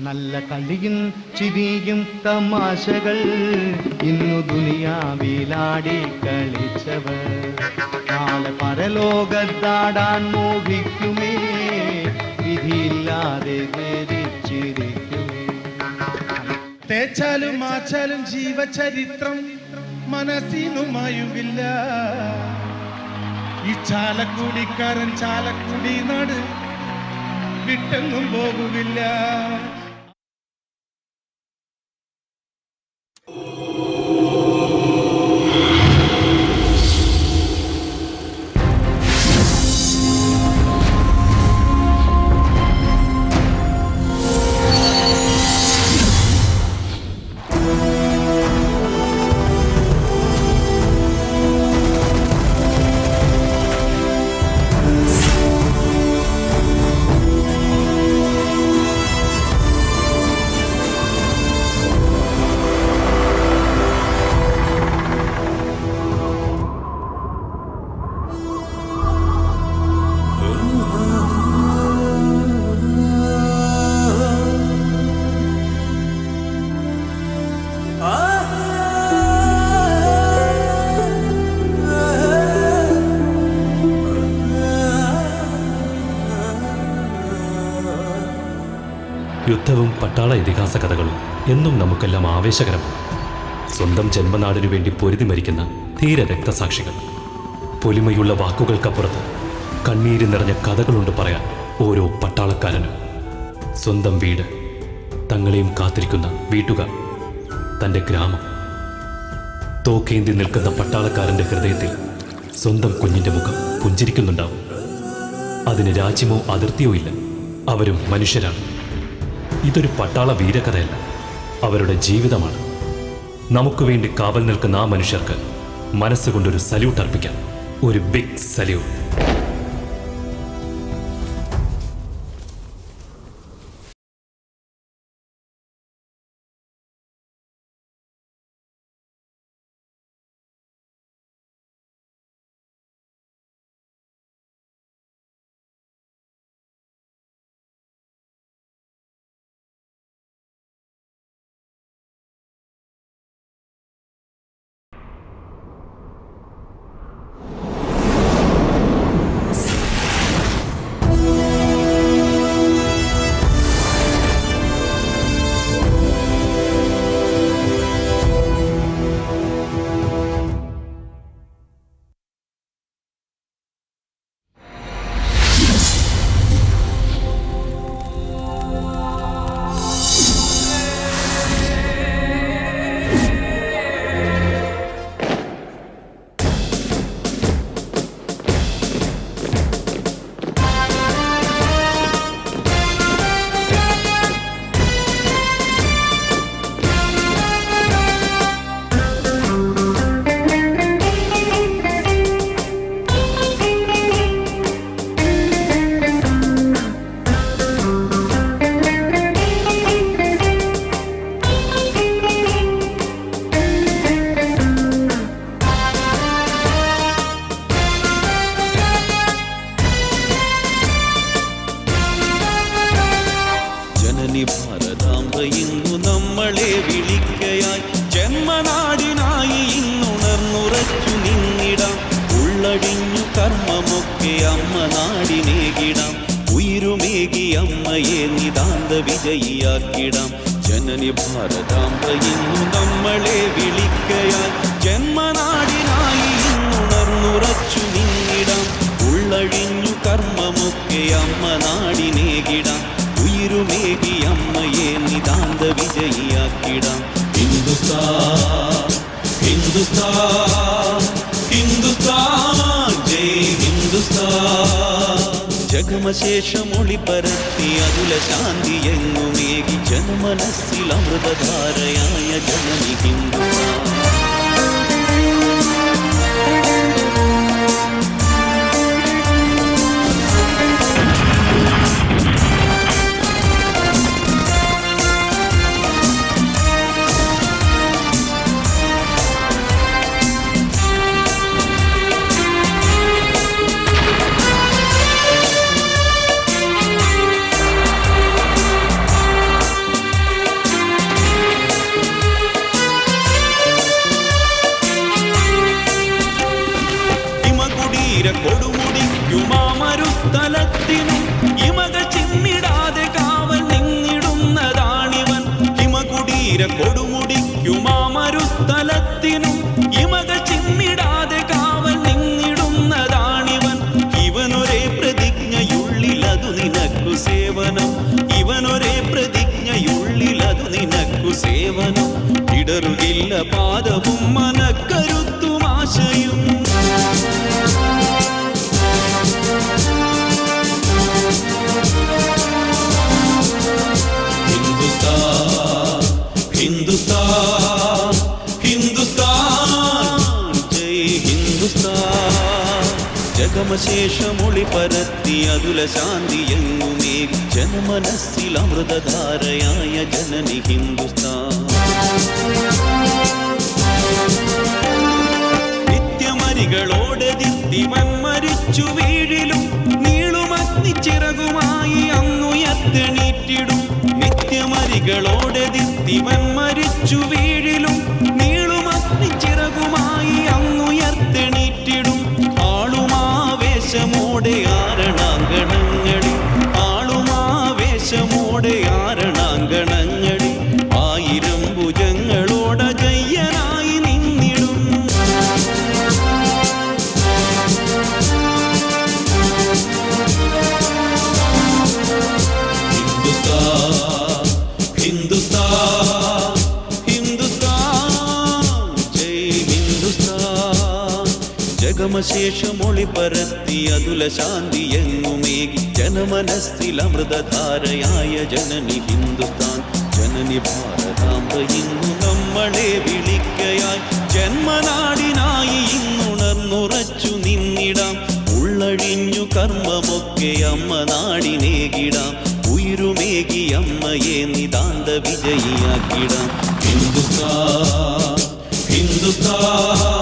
നല്ല കളിയും ചിരിയും തമാശകൾ. ഇന്നു ദുനിയാവിലാടി കളിച്ചവർ. നാളെ പരലോകത്താടാൻ മോഹിക്കുമേ. വിധിയില്ലാതെ വേദിച്ചിരിക്കുമേ തേച്ചാലും മാച്ചാലും ജീവചരിത്രം മനസ്സിനുമായുമില്ല. ഈ ചാലക്കുടിക്കാരൻ ചാലക്കുടി നാട് വിട്ടെങ്ങും പോകുകില്ല എന്നും നമുക്കെല്ലാം ആവേശകരമാണ്. സ്വന്തം ജന്മനാടിനു വേണ്ടി പൊരുതി മരിക്കുന്ന ധീര രക്തസാക്ഷികൾ. പൊലിമയുള്ള വാക്കുകൾക്കപ്പുറത്ത് കണ്ണീര് നിറഞ്ഞ കഥകളുണ്ട് പറയാൻ ഓരോ പട്ടാളക്കാരനും. സ്വന്തം വീട് തങ്ങളെയും കാത്തിരിക്കുന്ന വീട്ടുകാർ തന്റെ ഗ്രാമം. തോക്കേന്തി നിൽക്കുന്ന പട്ടാളക്കാരന്റെ ഹൃദയത്തിൽ സ്വന്തം കുഞ്ഞിന്റെ മുഖം പുഞ്ചിരിക്കുന്നുണ്ടാവും. അതിന് രാജ്യമോ അതിർത്തിയോ ഇല്ല. അവരും മനുഷ്യരാണ്. ഇതൊരു പട്ടാള വീരകഥയല്ല. അവരുടെ ജീവിതമാണ്. നമുക്ക് വേണ്ടി കാവൽ നിൽക്കുന്ന ആ മനുഷ്യർക്ക് മനസ്സുകൊണ്ടൊരു സല്യൂട്ട് അർപ്പിക്കാം. ഒരു ബിഗ് സല്യൂട്ട് അമ്മയെ നിതാന്ത വിജയിയാക്കിടാം. ജനനി ഭാരതാംബ ഇന്നു നമ്മളെ വിളിക്കയാൽ ജന്മനാടിനായി ഇന്നുണർന്നുറച്ചു നിന്നിടാം. ഉള്ളഴിഞ്ഞു കർമ്മമൊക്കെ അമ്മ നാടിനേകിടാം ഉയരുമേകി അമ്മയെ നിതാന്ത വിജയിയാക്കിടാം. ഹിന്ദുസ്ഥാൻ ഹിന്ദുസ്ഥാൻ ഹിന്ദുസ്ഥാൻ ജയ് ഹിന്ദുസ്ഥാൻ. ജഗമശേഷം ഒളിപരത്തി അതുല ശാന്തി എങ്ങുമേകി ജനമനസ്സിൽ അമൃതധാരയായ ജനനി ഇമകൾ കാവൽ നിനക്കു സേവനം. നിനക്കു സേവനം. ഇടറുകില്ല പാദവും മനക്കരുത്തു ജഗമശേഷമൊളി പരത്തി അതുല ശാന്തി എങ്ങുമേ? ജനമനസ്സിൽ അമൃതധാരയായ ജനനി ഹിന്ദുസ്ഥാൻ. നിത്യമരികളോടെ ദിത്തിവൻ മരിച്ചു വീഴിലും നീളുമഗ്നിച്ചിറകുമായി അങ്ങുയർത്തെണീറ്റിടും നിത്യമരികളോടെ ദിത്തിവൻ മരിച്ചു ജഗമശേഷമൊളി പരത്തി അതുല ശാന്തി എങ്ങുമേകി. ജനമനസ്സിൽ അമൃതധാരയായ ജനനി ഹിന്ദുസ്ഥാൻ. ജനനി ഭാരതാംബ ഇന്നു നമ്മളെ വിളിക്കയായി. ജന്മനാടിനായി ഇന്നുണർന്നുറച്ചു നിന്നിടാം. ഉള്ളഴിഞ്ഞു കർമ്മമൊക്കെ അമ്മ നാടിനേകിടാം ഉയരുമേകി അമ്മയെ നിതാന്ത വിജയിയാക്കിടാം. ഹിന്ദുസ്ഥാ ഹിന്ദുസ്ഥാൻ.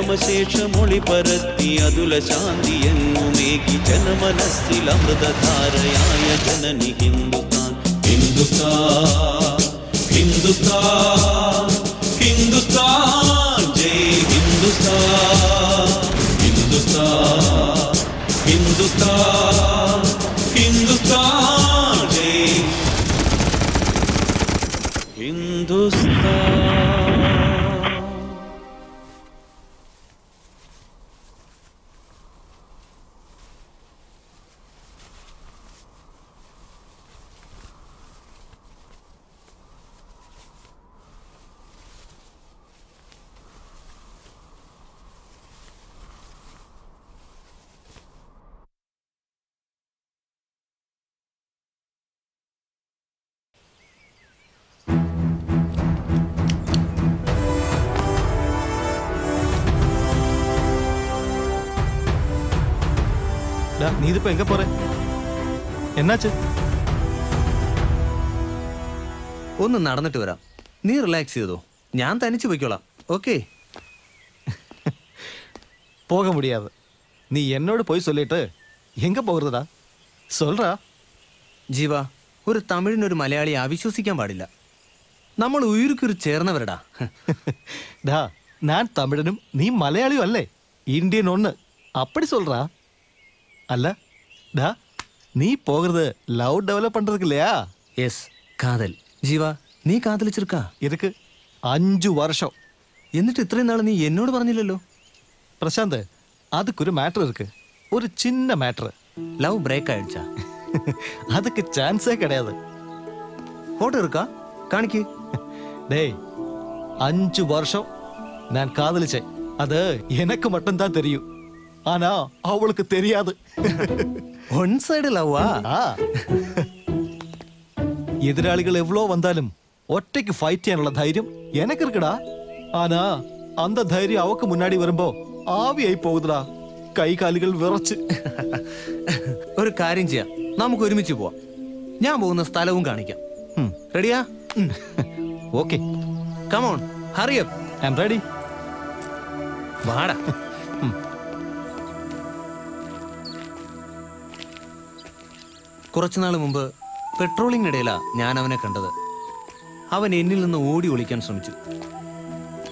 ജഗമശേഷമൊളി പരത്തി അതുല ശാന്തി എങ്ങുമേകി ജനമനസ്സിൽ അമൃതധാരയായ ജനനി ഹിന്ദുസ്ഥാൻ. ഹിന്ദുസ്ഥാൻ ഹിന്ദുസ്ഥാൻ ഹിന്ദുസ്ഥാൻ ജയ് ഹിന്ദുസ്ഥാൻ ഹിന്ദുസ്ഥാൻ ഹിന്ദുസ്ഥാൻ. ഡാ, നീ ഇതിപ്പോ എങ്ക പോറേ എന്നാച്ച് ഒന്ന് നടന്നിട്ട് വരാം നീ റിലാക്സ് ചെയ്തോ ഞാൻ തനിച്ച് പോയിക്കോളാം ഓക്കെ போக முடியாது நீ என்னோட போய் சொல்லிட்டு எங்க போகிறதுடா சொல்றா ജീവ ഒരു തമിഴിനൊരു മലയാളിയെ അവിശ്വസിക്കാൻ പാടില്ല നമ്മൾ ഉയർക്കുരു ചേർന്നവരടാ டா நான் தமிழனும் நீ மலையாளியும் அல்லே இந்தியன் ஒன்று அப்படி சொல்றா அல்ல டா நீ போகிறது லவ் டெவலப் பண்றதுக்கு இல்லையா യെസ് കാതൽ ജീവ നീ കാതലിച്ചിരിക്കാ இருக்கு அஞ்சு வருஷம் എന്നിട്ട് ഇത്രയും നാൾ നീ എന്നോട് പറഞ്ഞില്ലല്ലോ பிரசாந்த் அதுக்கு ஒரு மேட்ரு இருக்கு ஒரு சின்ன மேட்ரு ലവ് ബ്രേക്ക് ആയിടുച്ചാ அதுக்கு சான்ஸே கிடையாது ഫോട്ടോ എടുക്കാ കാണിക്ക് டேய் அஞ்சு வருஷம் நான் காதலிச்சேன் அது எனக்கு மட்டும்தான் தெரியும் ஆனா அவளுக்கு தெரியாது എതിരാളികൾ சைடு വന്നാലും ഒറ്റയ്ക്ക് ഫൈറ്റ് ചെയ്യാനുള്ള ധൈര്യം ஃபைட் செய்யணுள்ள தைரியம் எனக்கு இருக்குடா ஆனா அந்த தைரியம் ആവിയായി പോകുന്നതാ കൈകാലുകൾ വിറച്ച്. ഒരു കാര്യം ചെയ്യാം. നമുക്ക് ഒരുമിച്ച് പോവാം. ഞാൻ പോകുന്ന സ്ഥലവും കാണിക്കാം. റെഡിയാ okay. Come on hurry up I'm ready വാടാ. കുറച്ചുനാൾ മുമ്പ് പെട്രോളിങ്ങിനിടയിലാണ് ഞാൻ അവനെ കണ്ടത്. അവൻ എന്നിൽ നിന്ന് ഓടി ഒളിക്കാൻ ശ്രമിച്ചു.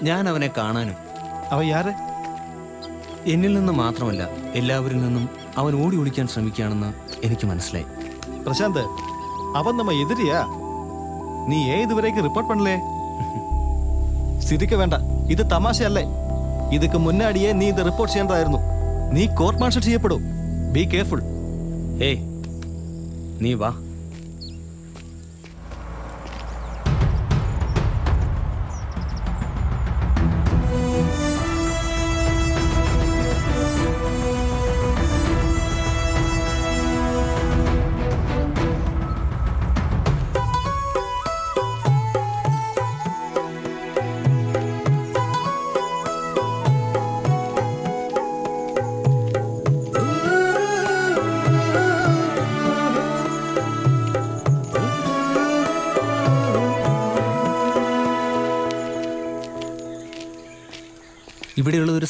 ഞാൻ അവനെ കാണാനും എന്നിൽ നിന്ന് മാത്രമല്ല എല്ലാവരിൽ നിന്നും അവൻ ഓടി ഒളിക്കാൻ ശ്രമിക്കുകയാണെന്ന് എനിക്ക് മനസ്സിലായി. പ്രശാന്ത് അവൻ നമ്മ എതിരിയാ? നീ ഏതുവരേക്ക് റിപ്പോർട്ട് പണല്ലേ? സ്ഥിതിക്ക് വേണ്ട ഇത് തമാശയല്ലേ? ഇതൊക്കെ മുന്നാടിയേ നീ ഇത് റിപ്പോർട്ട് ചെയ്യേണ്ടതായിരുന്നു. നീ കോർട്ട് മാർഷൽ ചെയ്യപ്പെടും. ബി കെയർഫുൾ ഏയ് നീ വാ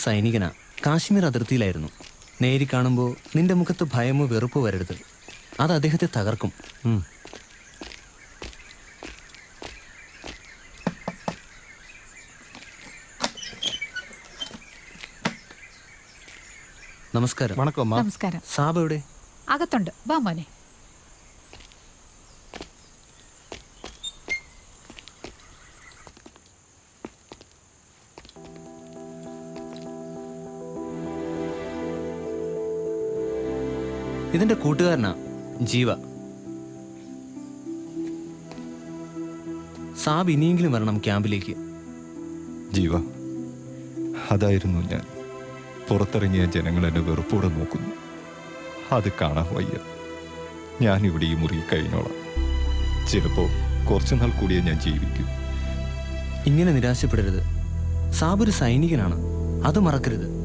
സൈനികനാ. കാശ്മീർ അതിർത്തിയിലായിരുന്നു. നേരി കാണുമ്പോൾ നിന്റെ മുഖത്ത് ഭയമോ വെറുപ്പോ വരരുത്. അത് അദ്ദേഹത്തെ തകർക്കും. നമസ്കാരം. വണക്കം സാബ് എവിടെ? അകത്തുണ്ട്. വാ മോനെ. ഇതിന്റെ കൂട്ടുകാരനാ ജീവ. സാബ് ഇനിയെങ്കിലും വരണം ക്യാമ്പിലേക്ക്. ജീവ അതായിരുന്നു ഞാൻ. പുറത്തിറങ്ങിയ ജനങ്ങൾ എന്നെ വെറുപ്പോടെ നോക്കുന്നു. അത് കാണാൻ വയ്യ. ഞാൻ ഇവിടെ ഈ മുറി കഴിഞ്ഞോളാം. ചിലപ്പോ കുറച്ചുനാൾ കൂടിയേ ഞാൻ ജീവിക്കൂ. ഇങ്ങനെ നിരാശപ്പെടരുത്. സാബ് ഒരു സൈനികനാണ്. അത് മറക്കരുത്.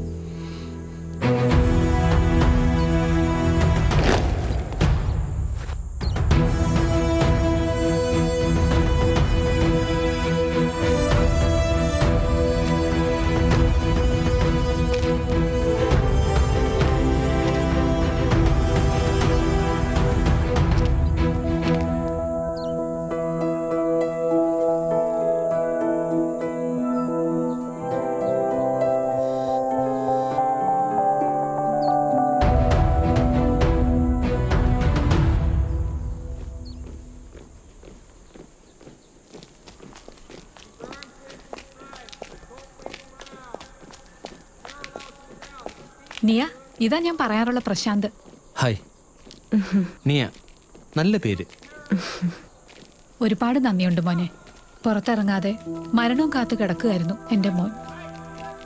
ഇതാ ഞാൻ പറയാറുള്ള പ്രശാന്ത്. ഹായ്. നിയ നല്ല പേര്. ഒരുപാട് നന്ദിയുണ്ട് മോനെ. പുറത്തിറങ്ങാതെ മരണവും കാത്തു കിടക്കുകയായിരുന്നു എന്റെ മോൻ.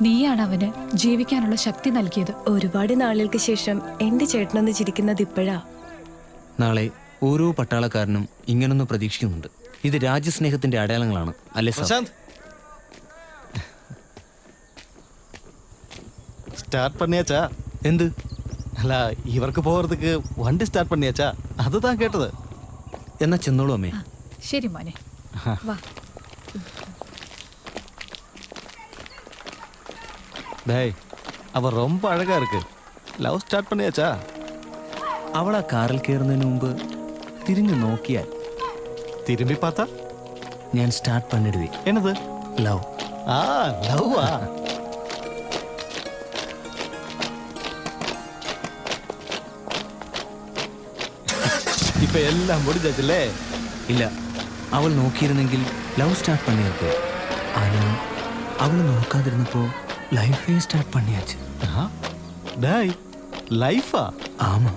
നീയാണ് അവന് ജീവിക്കാനുള്ള ശക്തി നൽകിയത്. ഒരുപാട് നാളുകൾക്ക് ശേഷം എന്റെ ചേട്ടനൊന്ന് ചിരിക്കുന്നത് ഇപ്പോഴാ. നാളെ ഓരോ പട്ടാളക്കാരനും ഇങ്ങനൊന്ന് പ്രതീക്ഷിക്കുന്നുണ്ട്. ഇത് രാജ്യസ്നേഹത്തിന്റെ അടയാളങ്ങളാണ് അല്ലേ പ്രശാന്ത്. സ്റ്റാർട്ട് പണിയാച്ചാ பண்ணியாச்சா എന്ത് அல்ல இவருக்கு போகிறதுக்கு வண்டி ஸ்டார்ட் பண்ணியாச்சா அதுதான் கேட்டது എന്നാ ചെന്നോളൂ അമ്മേ ആ, ശരി മോനെ വാ டேய் அவ ரொம்ப அழகா இருக்கு லவ் ஸ்டார்ட் பண்ணியாச்சா അവൾ ആ കാറിൽ കയറുന്നതിന് മുമ്പ് തിരിഞ്ഞു നോക്കിയാൽ திரும்பி பார்த்தா ഞാൻ സ്റ്റാർട്ട് പണിടുവേ என்னது ലവ് ஆ லவ்வா ഇപ്പൊ എല്ലാം മുടിച്ചല്ലേ ഇല്ല. അവൾ നോക്കിയിരുന്നെങ്കിൽ ലവ് സ്റ്റാർട്ട് പണിയാക്ക് ആനാ അവൾ നോക്കാതിരുന്നപ്പോ ലൈഫേ സ്റ്റാർട്ട് പണിയാച്ച്. ഡായ് ലൈഫാ ആമാ.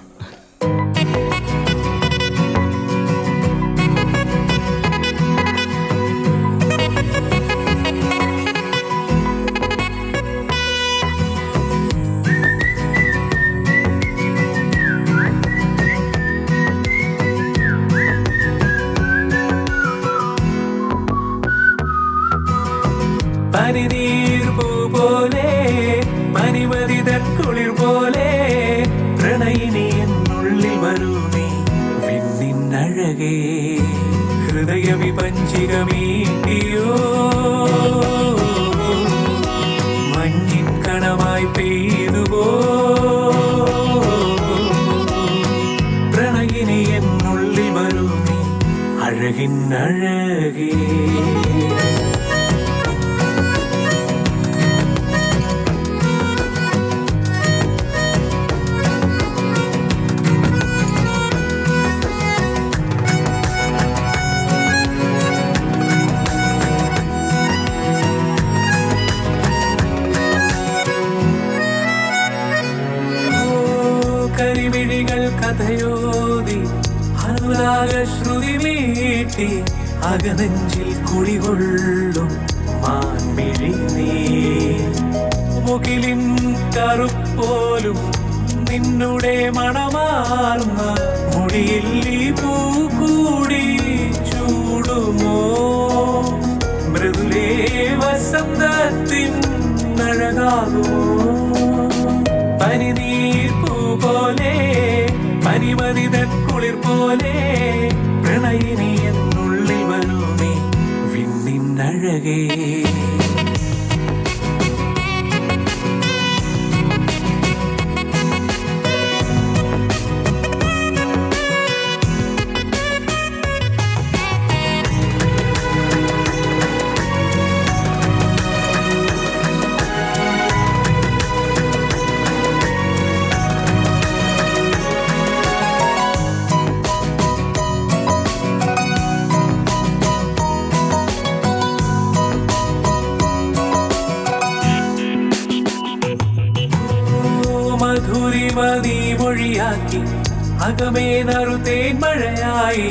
അകമേ നറുതേൻ മഴയായി.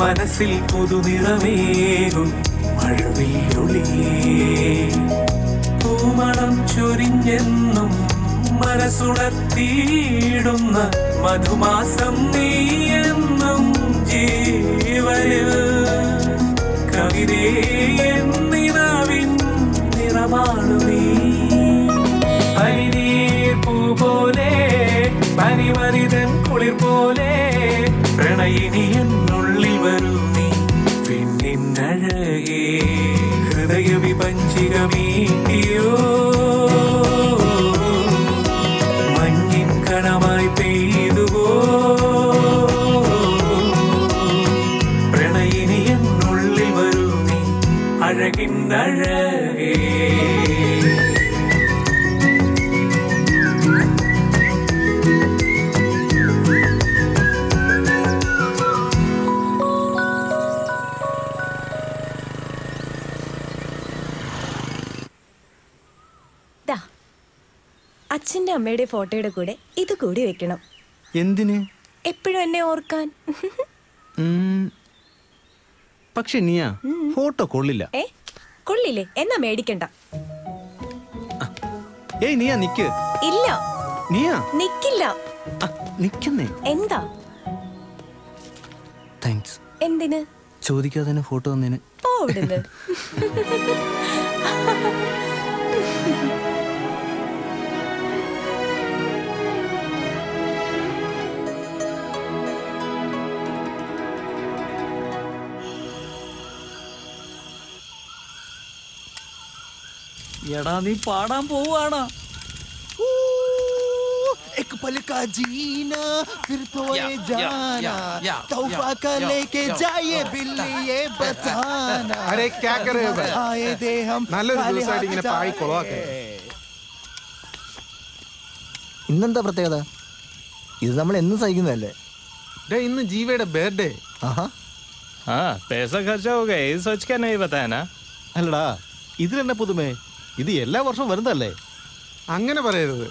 മനസ്സിൽ പുതുനിറമേകും മഴവില്ലൊളിയേ. പൂമണം ചൊരിഞ്ഞെന്നും മനസ്സുണർത്തിയിടുന്ന മധുമാസം നീയെന്നും ജീവനിൽ കവിതേ നിറവിൻ നിറമാണു നീ. പനിനീർ പൂ പോലെ പനിമനിതൻ കുളിർ പോലെ പ്രണയിനി എന്നുള്ളിൽ വരൂ നീ പിന്നിന്നഴകേ ഹൃദയ വിപഞ്ചിക മീട്ടിയോ മഞ്ഞിൻ കണമായി പെയ്തുവോ പ്രണയിനി എന്നുള്ളിൽ വരൂ നീ അഴകിന്നഴകേ ദാ അമ്മയുടെ ഫോട്ടോയുടെ കൂടെ ഇത് കൂടി വെക്കണം. എന്തിന്? എപ്പോഴും എന്നെ ഓർക്കാൻ. പക്ഷെ നീയ ഫോട്ടോ കൊള്ളില്ല. ഏ? കൊള്ളില്ലേ? എന്നാ മേടിക്കണ്ട. ഏയ് നീയാ നിക്ക്. ഇല്ല. നീയാ. നിക്കില്ല. നിക്കുന്നേ. എന്താ? താങ്ക്സ് എന്തിന്? ചോദിക്കാതെ തന്നെ ഫോട്ടോ തന്നേന്. പോവിടുന്ന്. എടാ നീ പാടാൻ പോവാണ് एक पल का जीना फिर तो या, ये या, जाना या, या, तोहफा या, का या, लेके या, जाइए या, बिल्ली ये बताना अरे क्या कर रहे हो भाई? आए दे हम നല്ലൊരു खाली ദിവസമായിട്ട് हाथ ഇങ്ങനെ जाए। പാഴി കൊളവാക്കേ ഇന്നെന്താ പ്രത്യേകത ഇത് നമ്മൾ എന്നും സഹിക്കുന്നതല്ലേ ഡേ ഇന്ന് ജീവയുടെ ബർത്ത്ഡേ ആഹാ हाँ पैसा खर्चा हो गया ये सोच के नहीं बताया ना അല്ലടാ ഇതിലെന്നെ പുതുമേ ഇത് എല്ലാ വർഷവും വരുന്നതല്ലേ? അങ്ങനെ പറയരുത്.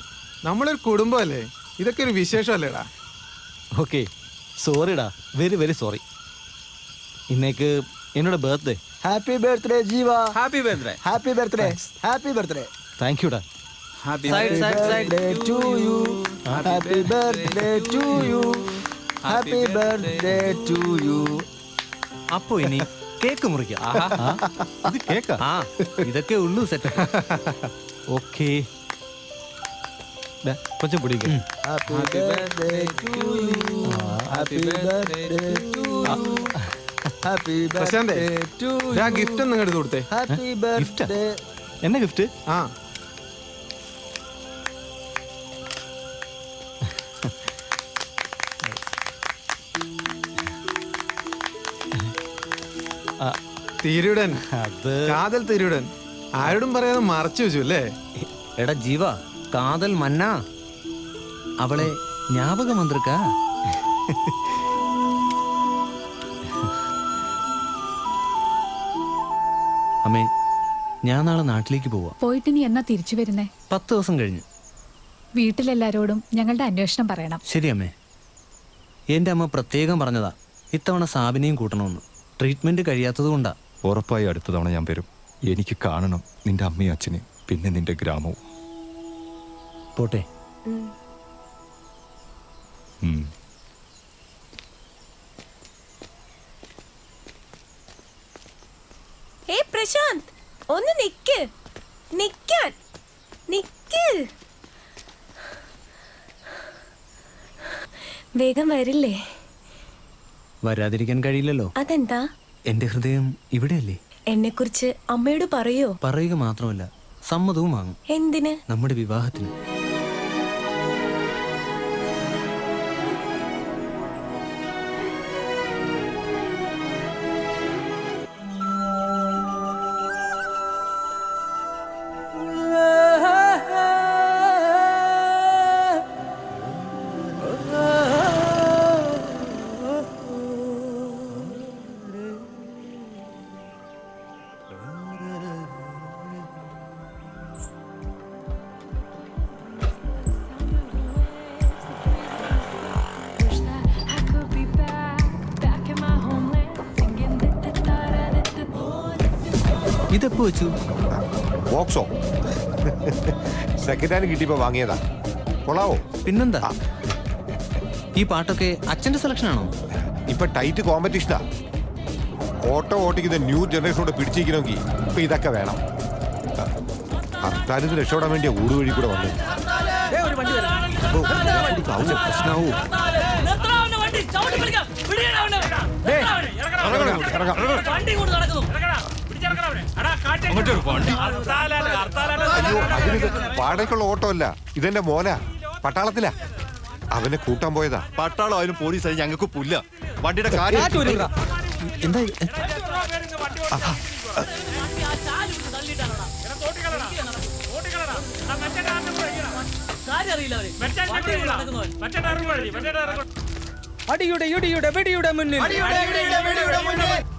നമ്മളൊരു കുടുംബമല്ലേ? ഇതൊക്കെ ഒരു വിശേഷമല്ലേടാ? ഓക്കെ. സോറിടാ. Very very sorry. ഇന്നേക്ക് എന്നോട് birthday. Happy birthday Jeeva. Happy birthday happy birthday happy birthday thank യുടാ happy birthday to you happy birthday to you happy birthday to you. അപ്പോ ഇനി കേക്ക് മുറിക്കാം. ഇത് കേക്കാ? ആ ഇതൊക്കെ ഉള്ളൂ സെറ്റ് ഓക്കെ. കൊച്ചു പിടിക്കും പ്രശാന്തേ to ഗിഫ്റ്റ് ഒന്നും എടുത്തു കൊടുത്തേ. ഗിഫ്റ്റ് എന്നെ ഗിഫ്റ്റ് ആ, തിരുടൻ അത് കാതൽ തിരുടൻ ആരോടും പറയാതെ മറച്ചു വെച്ചു അല്ലേ എടാ ജീവ കാതൽ മന്ന അവളെ ஞாபகம் வந்திருக்கா അമ്മേ ഞാൻ നാളെ നാട്ടിലേക്ക് പോവാ പോയിട്ട് നീ എന്നാ തിരിച്ചു വരുന്നേ പത്ത് ദിവസം കഴിഞ്ഞ് വീട്ടിലെല്ലാരോടും ഞങ്ങളുടെ അന്വേഷണം പറയണം ശരി അമ്മേ എൻ്റെ അമ്മ പ്രത്യേകം പറഞ്ഞതാ ഇത്തവണ സാബിനെയും കൂട്ടണമെന്ന് ട്രീറ്റ്മെന്റ് കഴിയാത്തത് കൊണ്ടാ ഉറപ്പായി അടുത്ത തവണ ഞാൻ വരും. എനിക്ക് കാണണം നിന്റെ അമ്മയും അച്ഛനെ പിന്നെ നിന്റെ ഗ്രാമവും. പോട്ടെ. ഏ പ്രശാന്ത് ഒന്ന് നിക്ക്. നിക്കാൻ. നിക്ക്. വേഗം വരില്ലേ? വരാതിരിക്കാൻ കഴിയില്ലല്ലോ. അതെന്താ? എന്റെ ഹൃദയം ഇവിടെയല്ലേ? എന്നെക്കുറിച്ച് അമ്മയോട് പറയോ? പറയുക മാത്രമല്ല സമ്മതവും വാങ്ങും. എന്തിന്? നമ്മുടെ വിവാഹത്തിന്. ഇതെപ്പോ വെച്ചു. ബോക്സോ സെക്കൻഡ് ഹാൻഡ് കിട്ടിയപ്പോ വാങ്ങിയതാ. കൊള്ളാവോ? പിന്നെന്താ? ഈ പാട്ടൊക്കെ അച്ഛന്റെ സെലക്ഷൻ ആണോ? ഇപ്പൊ ടൈറ്റ് കോമ്പറ്റീഷനാ ഓട്ടോ ഓട്ടിക്കുന്ന ന്യൂ ജനറേഷനോട് പിടിച്ചിരിക്കണമെങ്കിൽ ഇപ്പൊ ഇതൊക്കെ വേണം. ഹർത്താലിന് രക്ഷപ്പെടാൻ വേണ്ടിയ ഊടുവഴി കൂടെ വന്നു അയ്യോ അതിനിത് വാടകയ്ക്കുള്ള ഓട്ടോ അല്ല. ഇതെന്റെ മോനാ. പട്ടാളത്തിലാ. അവനെ കൂട്ടാൻ പോയതാ. പട്ടാളം അതിനും പോലീസായി ഞങ്ങൾക്ക് പുല്ല. വണ്ടിയുടെ കാര്യം എന്താ അടിയുടെ ഇടിയുടെ വെടിയുടെ മുന്നിൽ.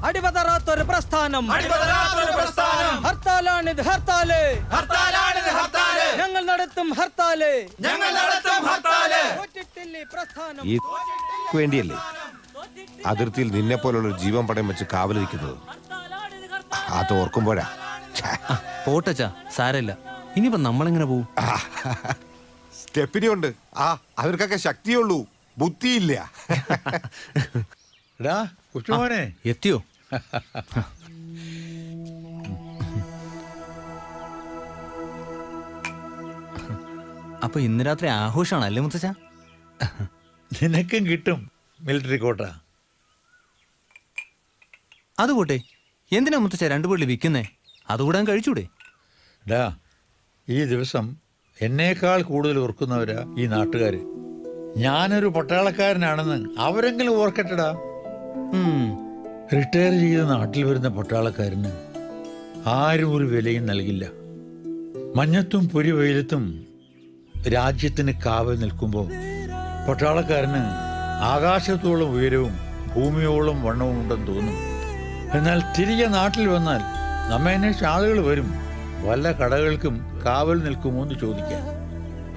അടിപതറാത്തൊരു പ്രസ്ഥാനം. ഹർത്താലാണിത് ഹർത്താൽ. ഞങ്ങൾ നടത്തും ഹർത്താൽ. ഞങ്ങൾ നടത്തും ഹർത്താൽ. പ്രസ്ഥാനം. വേണ്ടിയല്ലേ? അതിർത്തിയിൽ നിന്നെ പോലുള്ള ഒരു ജീവൻ പടയം വെച്ച് കാവലിരിക്കുന്നത്. അത് ഓർക്കുമ്പോഴാ. പോട്ടച്ചാ സാരമില്ല. ഇനിയിപ്പോ നമ്മളെങ്ങനെ പോവും? സ്റ്റെപ്പിനി ഉണ്ട് ആ അവർക്കൊക്കെ ശക്തിയുള്ളൂ. ബുദ്ധിയില്ല. കൊച്ചുമോനെ. എത്തിയോ? അപ്പൊ ഇന്ന് രാത്രി ആഘോഷമാണ് അല്ലേ മുത്തച്ഛ? നിനക്കും കിട്ടും മിലിറ്ററി കോട്ട. അത് പോട്ടെ. എന്തിനാ മുത്തച്ഛ രണ്ടു പുള്ളി വിൽക്കുന്നേ? അതുകൂടാൻ കഴിച്ചൂടെ? ഡാ ഈ ദിവസം എന്നേക്കാൾ കൂടുതൽ ഓർക്കുന്നവരാ ഈ നാട്ടുകാര്. ഞാനൊരു പട്ടാളക്കാരനാണെന്ന് അവരെങ്കിലും ഓർക്കട്ടെടാ. റിട്ടയർ ചെയ്ത് നാട്ടിൽ വരുന്ന പട്ടാളക്കാരന് ആരും ഒരു വിലയും നൽകില്ല. മഞ്ഞത്തും പൊരി വെയിലത്തും രാജ്യത്തിന് കാവൽ നിൽക്കുമ്പോൾ പട്ടാളക്കാരന് ആകാശത്തോളം ഉയരവും ഭൂമിയോളം വണ്ണവും ഉണ്ടെന്ന് തോന്നും. എന്നാൽ തിരികെ നാട്ടിൽ വന്നാൽ നമ്മെ ആളുകൾ വരും. വല്ല കടകൾക്കും കാവൽ നിൽക്കുമോ എന്ന് ചോദിക്കാൻ.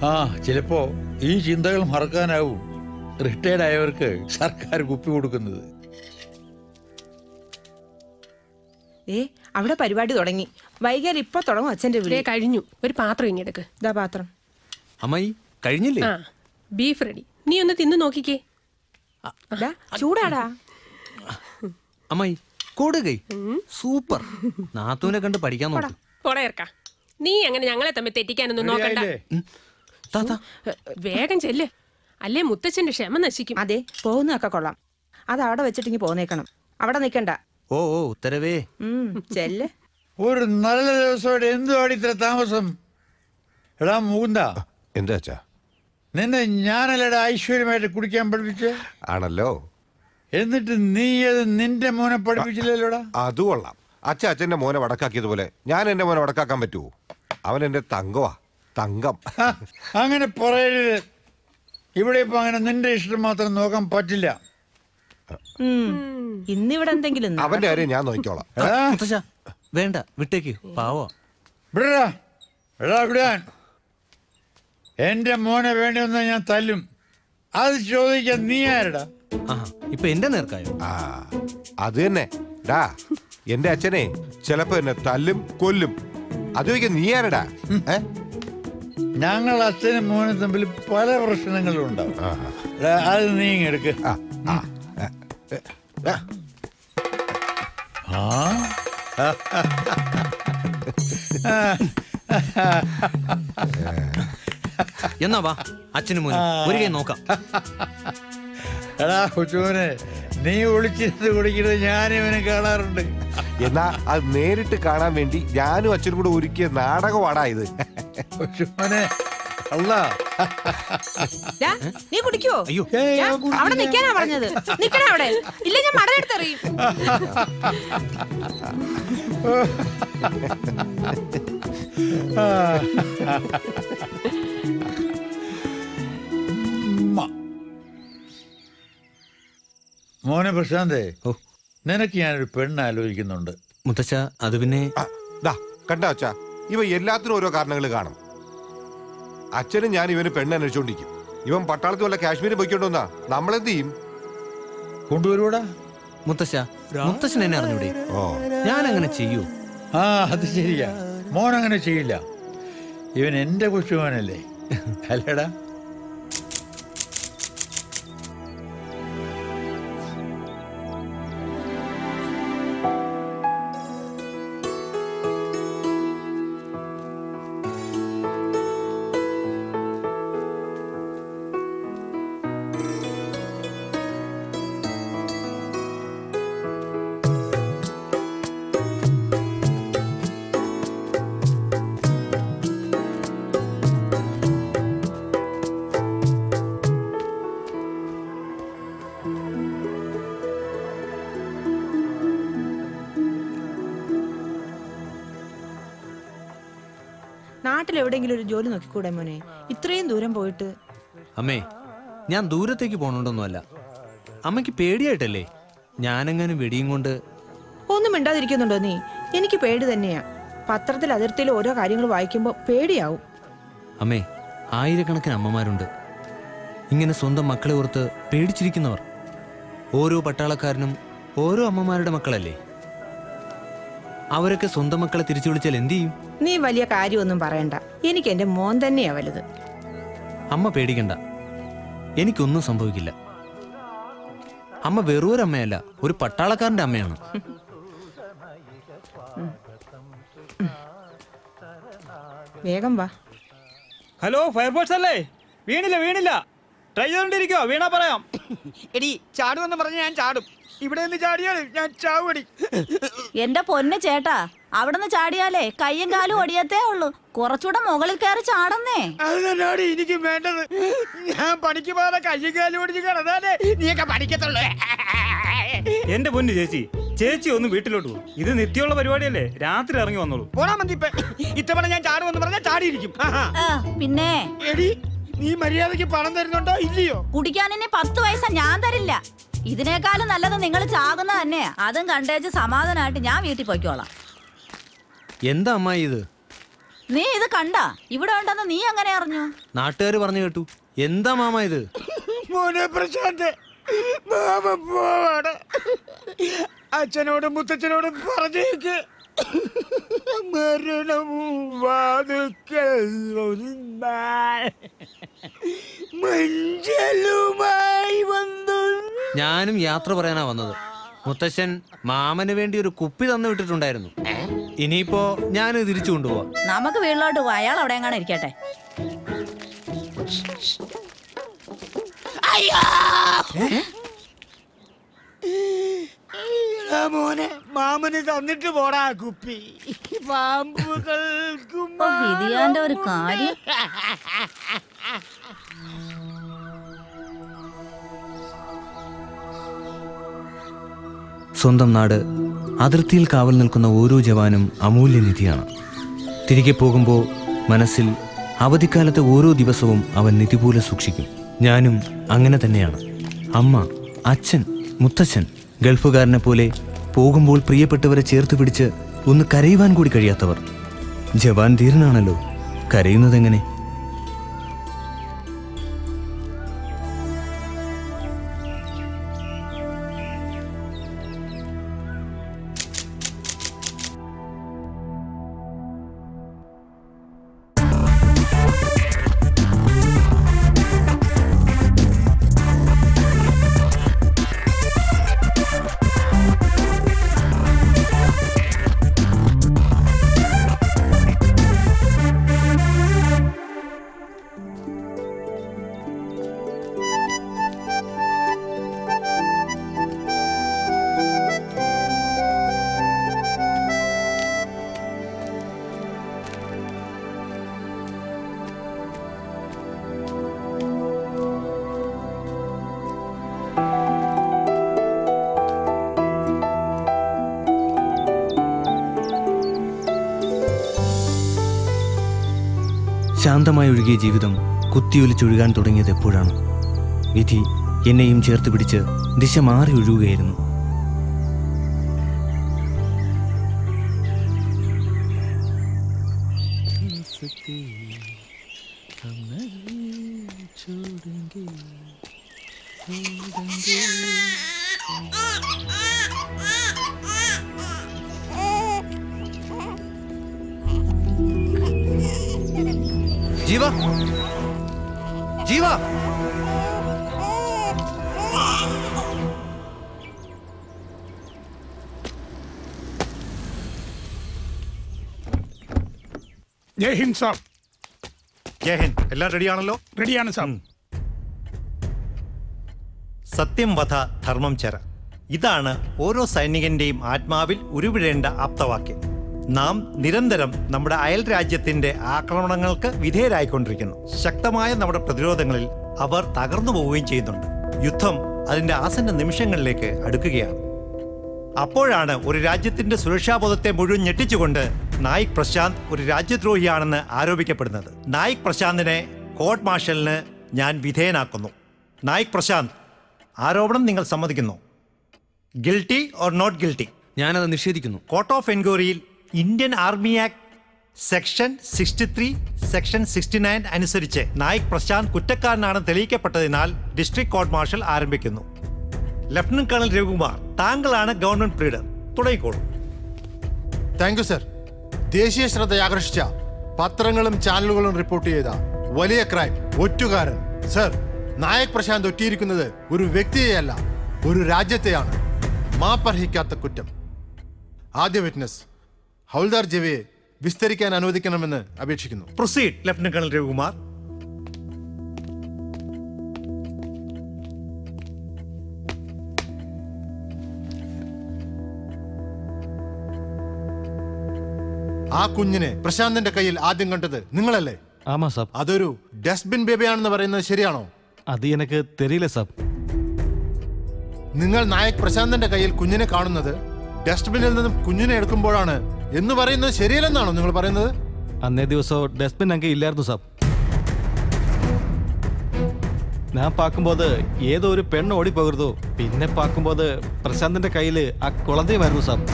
ആ ചിലപ്പോ ഈ ചിന്തകൾ മറക്കാനാവും. റിട്ടയർഡ് ആയവർക്ക് സർക്കാർ കുപ്പി കൊടുക്കുന്നത്. ഏ അവിടെ പരിപാടി തുടങ്ങി. വൈകാൽ ഇപ്പൊ തുടങ്ങും അച്ഛന്റെ വീട് കഴിഞ്ഞു. ഒരു പാത്രം ഇങ്ങെടുക്ക് ഇതാ പാത്രം. അമ്മായി കഴിഞ്ഞില്ലേ? ആ ബീഫ് റെഡി നീ ഒന്ന് തിന്നു നോക്കിക്കേ. ചൂടാടാ. അമ്മായി കൊടുകൈ സൂപ്പർ. നാത്തൂനെ കണ്ട് പഠിക്കാൻ നോക്കും. പോടെ. ഇറക്ക നീ അങ്ങനെ ഞങ്ങളെ തമ്മിൽ തെറ്റിക്കാനൊന്നും നോക്കണ്ട. വേഗം ചെല്ല്. അല്ലേ മുത്തച്ഛന്റെ ക്ഷമ നശിക്കും. അതെ പോകുന്നതൊക്കെ കൊള്ളാം. അത് അവിടെ വെച്ചിട്ടിങ്ങി പോന്നേക്കണം. അവിടെ നിൽക്കണ്ട ഓ ഓ ഉത്തരവേ. ചെല്ല്. ഒരു നല്ല ദിവസം എന്തുവാടി ഇത്ര താമസം? എടാ മുകുന്ദ. എന്താ അച്ഛാ? നിന്നെ ഞാനല്ലടാ ഐശ്വര്യമായിട്ട് കുടിക്കാൻ പഠിപ്പിച്ച്? ആണല്ലോ. എന്നിട്ട് നീ അത് നിന്റെ മോനെ പഠിപ്പിച്ചില്ലല്ലോടാ? അത് കൊള്ളാം. അച്ഛ അച്ഛന്റെ മോനെ വടക്കാക്കിയതുപോലെ ഞാൻ എന്റെ മോനെ വടക്കാക്കാൻ പറ്റുമോ അവൻ എന്റെ തങ്കവാ തങ്കം. അങ്ങനെ പറയരുത്. ഇവിടെ ഇപ്പൊ അങ്ങനെ നിന്റെ ഇഷ്ടം മാത്രം നോക്കാൻ പറ്റില്ല. ഇന്നിവിടെ എന്തെങ്കിലും അവന്റെ കാര്യം ഞാൻ നോക്കിക്കോളാം. വേണ്ട വിട്ടേക്ക് പാവോ. വിടാൻ എന്റെ മോനെ വേണ്ടി വന്നാൽ ഞാൻ തല്ലും. അത് ചോദിക്കാൻ നീ ആരടാ? ഇപ്പൊ എന്റെ നേർക്കായോ? ആ അത് തന്നെ. ഡാ എന്റെ അച്ഛനെ ചിലപ്പോ എന്നെ തല്ലും കൊല്ലും. അത് ചോദിക്കാൻ നീ ആരടാ? ഞങ്ങൾ അച്ഛനും മോനും തമ്മിൽ പല പ്രശ്നങ്ങളും ഉണ്ടാവും. അത് നീ ഇങ്ങെടുക്ക് എന്നാ വാ അച്ഛനും മോനും. ഒരു കൈ നോക്കാം. എടാ കൊച്ചുമോനെ നീ ഒളിച്ചിരുന്ന് കുടിക്കുന്നത് ഞാൻ ഇവനെ കാണാറുണ്ട്. എന്നാ അത് നേരിട്ട് കാണാൻ വേണ്ടി ഞാനും അച്ഛനും കൂടെ ഒരുക്കിയ നാടകമാടാ ഇത്. കൊച്ചുമോനെ അല്ല ഡാ, നീ കുടിക്കോ അയ്യോ. ഡാ, അവിടെ നിക്കാനാ പറഞ്ഞത്. നിക്കണ അവിടെ. ഇല്ല ഞാൻ മടലെടുത്തെറിയും മോനെ പ്രശാന്തേ നിനക്ക് ഞാനൊരു പെണ്ണ് ആലോചിക്കുന്നുണ്ട്. മുത്തച്ഛ അത് പിന്നെ ദാ കണ്ട അച്ഛാ? ഇവ എല്ലാത്തിനും ഓരോ കാരണങ്ങൾ കാണും. അച്ഛനും ഞാൻ ഇവന് പെണ്ണ് അന്വേഷിച്ചോണ്ടിരിക്കും. ഇവൻ പട്ടാളത്തിൽ വല്ല കാശ്മീരിൽ പോയിക്കൊണ്ടുവന്നാ നമ്മളെന്ത് ചെയ്യും? കൊണ്ടുവരൂടാ? മുത്തശ്ശ മുത്തശ്ശൻ എന്നെ അറിഞ്ഞൂടെ? ഓ. ഞാൻ അങ്ങനെ ചെയ്യൂ. ആ അത് ശരിയാ. മോൻ അങ്ങനെ ചെയ്യില്ല. ഇവൻ എന്റെ കൊച്ചുമോനല്ലേ അല്ലടാ നോക്കിക്കൂടെ മോനെ? ഇത്രയും ദൂരം പോയിട്ട് അമ്മേ ഞാൻ ദൂരത്തേക്ക് പോകണോണ്ടൊന്നുമല്ല അമ്മയ്ക്ക് പേടിയായിട്ടല്ലേ? ഞാനെങ്ങാനും വെടിയും കൊണ്ട് ഒന്നും മിണ്ടാതിരിക്കുന്നുണ്ടോ നീ? എനിക്ക് പേടി തന്നെയാ. പത്രത്തിൽ അതിർത്തിയിൽ ഓരോ കാര്യങ്ങൾ വായിക്കുമ്പോൾ പേടിയാവും. അമ്മേ ആയിരക്കണക്കിന് അമ്മമാരുണ്ട്. ഇങ്ങനെ സ്വന്തം മക്കളെ ഓർത്ത് പേടിച്ചിരിക്കുന്നവർ. ഓരോ പട്ടാളക്കാരനും ഓരോ അമ്മമാരുടെ മക്കളല്ലേ? അവരൊക്കെ സ്വന്തം മക്കളെ തിരിച്ചു വിളിച്ചാൽ എന്തു ചെയ്യും? നീ വലിയ കാര്യമൊന്നും പറയണ്ട. എനിക്ക് എന്റെ മോൻ തന്നെയാ വലുത്. അമ്മ പേടിക്കണ്ട. എനിക്കൊന്നും സംഭവിക്കില്ല. അമ്മ വെറും ഒരു അമ്മയല്ല ഒരു പട്ടാളക്കാരന്റെ അമ്മയാണ്. വേഗം വാ. ഹലോ ഫയർഫോഴ്സ് അല്ലേ? വീണില്ല വീണില്ല. ട്രൈ ചെയ്തോണ്ടിരിക്കോ വീണാ പറയാം. എടി ചാടുമെന്ന് പറഞ്ഞ് ഞാൻ ചാടും. ഇവിടെ നിന്ന് ചാടിയാൽ ഞാൻ ചാവടി എന്റെ പൊന്ന് ചേട്ടാ അവിടുന്ന് ചാടിയാലേ കയ്യും കാലും ഒടിയത്തേ ഉള്ളൂ. കുറച്ചുകൂടെ മുകളിൽ കയറി ചാടന്നേ. അത് എനിക്ക് വേണ്ടത്? ഞാൻ പണിക്ക് പോകാതെ കയ്യും കാലും ഓടിച്ച് കിടന്നാലേ നീയൊക്കെ പഠിക്കത്തുള്ളൂ എന്റെ പൊന്നു ചേച്ചി ചേച്ചി ഒന്ന് വീട്ടിലോട്ട് പോകും ഇത് നിത്യമുള്ള പരിപാടിയല്ലേ? രാത്രി ഇറങ്ങി വന്നോളൂ. പോടാ മന്തിപ്പ ഇത്തവണ ഞാൻ ചാടുമെന്ന് പറഞ്ഞാൽ ചാടിയിരിക്കും. പിന്നെ? എടി നീ മര്യാദയ്ക്ക് പണം തരുന്നുണ്ടോ? ഇല്ലയോ? കുടിക്കാൻ ഇനി പത്ത് വയസ്സ ഞാൻ തരില്ല. ഇതിനേക്കാളും നല്ലത് നിങ്ങൾ ചാകുന്ന തന്നെ അതും കണ്ടേച്ച് സമാധാനമായിട്ട് ഞാൻ വീട്ടിൽ പോയിക്കോളാം. എന്താ അമ്മായി ഇത്? നീ ഇത് കണ്ട? ഇവിടെ ഉണ്ടെന്ന് നീ അങ്ങനെ അറിഞ്ഞു? നാട്ടുകാർ പറഞ്ഞു കേട്ടു. എന്താ മാമ ഇത്? മോനെ പ്രശാന്ത് മാമ പോവാണ്. അച്ഛനോടും മുത്തച്ഛനോടും പറഞ്ഞേക്ക്. മരണം വാതുക്കൽ ഒന്നാൾ മഞ്ചലുമായി വന്നു. ഞാനും യാത്ര പറയാനാ വന്നത്. മുത്തശ്ശൻ മാമന് വേണ്ടി ഒരു കുപ്പി തന്നു വിട്ടിട്ടുണ്ടായിരുന്നു. ഇനിയിപ്പോ ഞാൻ തിരിച്ചു കൊണ്ടുപോവാ. നമുക്ക് വീട്ടിലോട്ട് പോവാം. അയാൾ അവിടെ എങ്ങാനും ഇരിക്കട്ടെ. മോനെ മാമന് തന്നിട്ട് പോടാ കുപ്പി പാമ്പുകൾക്കും വിധിയാന്റെ ഒരു കാര്യം. സ്വന്തം നാട് അതിർത്തിയിൽ കാവൽ നിൽക്കുന്ന ഓരോ ജവാനും അമൂല്യനിധിയാണ്. തിരികെ പോകുമ്പോൾ മനസ്സിൽ അവധിക്കാലത്തെ ഓരോ ദിവസവും അവൻ നിധി പോലെ സൂക്ഷിക്കും. ഞാനും അങ്ങനെ തന്നെയാണ്. അമ്മ അച്ഛൻ മുത്തച്ഛൻ ഗൾഫുകാരനെ പോലെ പോകുമ്പോൾ പ്രിയപ്പെട്ടവരെ ചേർത്ത് പിടിച്ച് ഒന്ന് കരയുവാൻ കൂടി കഴിയാത്തവർ. ജവാൻ ധീരനാണല്ലോ. കരയുന്നതെങ്ങനെ? ശാന്തമായി ഒഴുകിയ ജീവിതം കുത്തിയൊലിച്ചൊഴുകാൻ തുടങ്ങിയത് എപ്പോഴാണ്? വിധി എന്നെയും ചേർത്ത് പിടിച്ച് ദിശ മാറി ഒഴുകുകയായിരുന്നു. സാർ ജയ് ഹിന്ദ്. എല്ലാം റെഡിയാണല്ലോ? റെഡിയാണ് സാർ സത്യം വധ ധർമ്മം ചര. ഇതാണ് ഓരോ സൈനികന്റെയും ആത്മാവിൽ ഉരുവിടേണ്ട ആപ്തവാക്യം. നാം നിരന്തരം നമ്മുടെ അയൽ രാജ്യത്തിന്റെ ആക്രമണങ്ങൾക്ക് വിധേയരായിക്കൊണ്ടിരിക്കുന്നു. ശക്തമായ നമ്മുടെ പ്രതിരോധങ്ങളിൽ അവർ തകർന്നു പോവുകയും ചെയ്യുന്നുണ്ട്. യുദ്ധം അതിന്റെ ആസന്ന നിമിഷങ്ങളിലേക്ക് അടുക്കുകയാണ്. അപ്പോഴാണ് ഒരു രാജ്യത്തിന്റെ സുരക്ഷാബോധത്തെ മുഴുവൻ ഞെട്ടിച്ചുകൊണ്ട് നായിക് പ്രശാന്ത് ഒരു രാജ്യദ്രോഹിയാണെന്ന് ആരോപിക്കപ്പെടുന്നത്. നായിക് പ്രശാന്തിനെ കോർട്ട് മാർഷലിന് ഞാൻ വിധേയനാക്കുന്നു. നായിക് പ്രശാന്ത് ആരോപണം നിങ്ങൾ സമ്മതിക്കുന്നു. ഗിൽട്ടി ഓർ നോട്ട് ഗിൽട്ടി ഞാനത് നിഷേധിക്കുന്നു. Court of എൻക്വയറിയിൽ Indian army act section sixty three section sixty nine അനുസരിച്ച് നായിക് പ്രശാന്ത് കുറ്റക്കാരനാണെന്ന് തെളിയിക്കപ്പെട്ടതിനാൽ ഡിസ്ട്രിക്ട് കോർട്ട് മാർഷൽ ആരംഭിക്കുന്നു. ലഫ്റ്റനന്റ് കേണൽ രവികുമാർ താങ്കളാണ് government pleader തുടങ്ങിക്കോളൂ. Thank you sir. ദേശീയ ശ്രദ്ധ ആകർഷിച്ച പത്രങ്ങളും ചാനലുകളും റിപ്പോർട്ട് ചെയ്ത വലിയ ക്രൈം ഒറ്റുകാരൻ. സർ നായക് പ്രശാന്ത് ഒറ്റിയിരിക്കുന്നത് ഒരു വ്യക്തിയെയല്ല ഒരു രാജ്യത്തെയാണ്. മാപ്പർഹിക്കാത്ത കുറ്റം. ആദ്യ വിറ്റ്നസ് ഹൗൽദാർ ജവിയെ വിസ്തരിക്കാൻ അനുവദിക്കണമെന്ന് അപേക്ഷിക്കുന്നു. Proceed lieutenant colonel Ravikumar. ആ കുഞ്ഞിനെ പ്രശാന്തിന്റെ കയ്യിൽ ആദ്യം കണ്ടത് നിങ്ങളല്ലേ? ആമാ സാബ്. അതൊരു ഡസ്റ്റ്ബിൻ ബേബിയാണെന്ന് പറയുന്നത് ശരിയാണോ? അത് എനിക്ക് തെരിയില്ല സാബ്. നിങ്ങൾ നായക് പ്രശാന്തന്റെ കയ്യിൽ കുഞ്ഞിനെ കാണുന്നത് ഡസ്റ്റ്ബിനിൽ നിന്നും കുഞ്ഞിനെ എടുക്കുമ്പോഴാണ് എന്ന് പറയുന്നത് ശരിയല്ലെന്നാണോ നിങ്ങൾ പറയുന്നത്? അന്നേ ദിവസം ഡസ്റ്റ്ബിൻ അങ്ങ് ഇല്ലായിരുന്നു സാബ്. ഞാൻ പാക്കുമ്പോൾ ഏതോ ഒരു പെണ്ണ് ഓടിപ്പോകരുതോ. പിന്നെ പാക്കുമ്പോൾ പ്രശാന്തിന്റെ കയ്യിൽ ആ കുളന്തയുമായിരുന്നു സാബ്.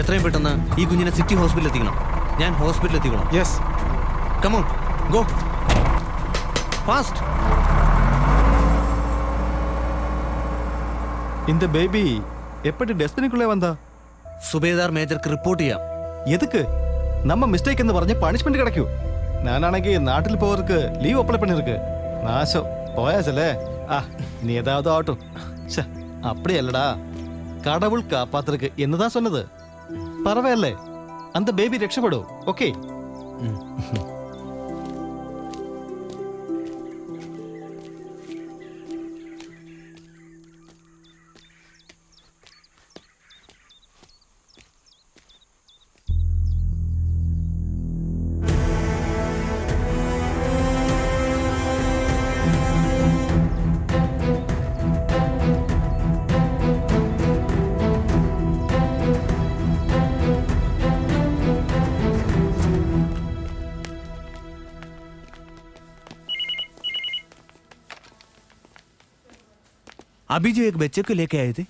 എത്രയും പെട്ടെന്ന് ഈ കുഞ്ഞിനെ സിറ്റി ഹോസ്പിറ്റലിൽ എത്തിക്കണം ഞാൻ ഹോസ്പിറ്റലിൽ എത്തിക്കണം yes come on go fast இந்த ബേബി എപ്പോഴും டெஸ்டினிக்குள்ளே വന്താ സുബേദാർ മേജർക്ക് റിപ്പോർട്ട് ചെയ്യാം. എതുക്ക്? നമ്മ മിസ്റ്റേക്ക് എന്ന് പറഞ്ഞ് പണിഷ്മെന്റ് കിടക്കൂ. ഞാനാണെങ്കിൽ നാട്ടിൽ പോവർക്ക് ലീവ് അപ്ലൈ പണിയിருக்கு നാശം. പോയാച്ചല്ലേ ആ നീ ഏതാവതോ ആവട്ടോ. അപ്പടിയല്ലടാ. കടവുൾ കാപ്പാത്തർക്ക് എന്നതാ சொன்னது പറവല്ലേ അന്ത ബേബി രക്ഷപ്പെടൂ. ഓക്കേ अभी जो एक बच्चे को लेके आए थे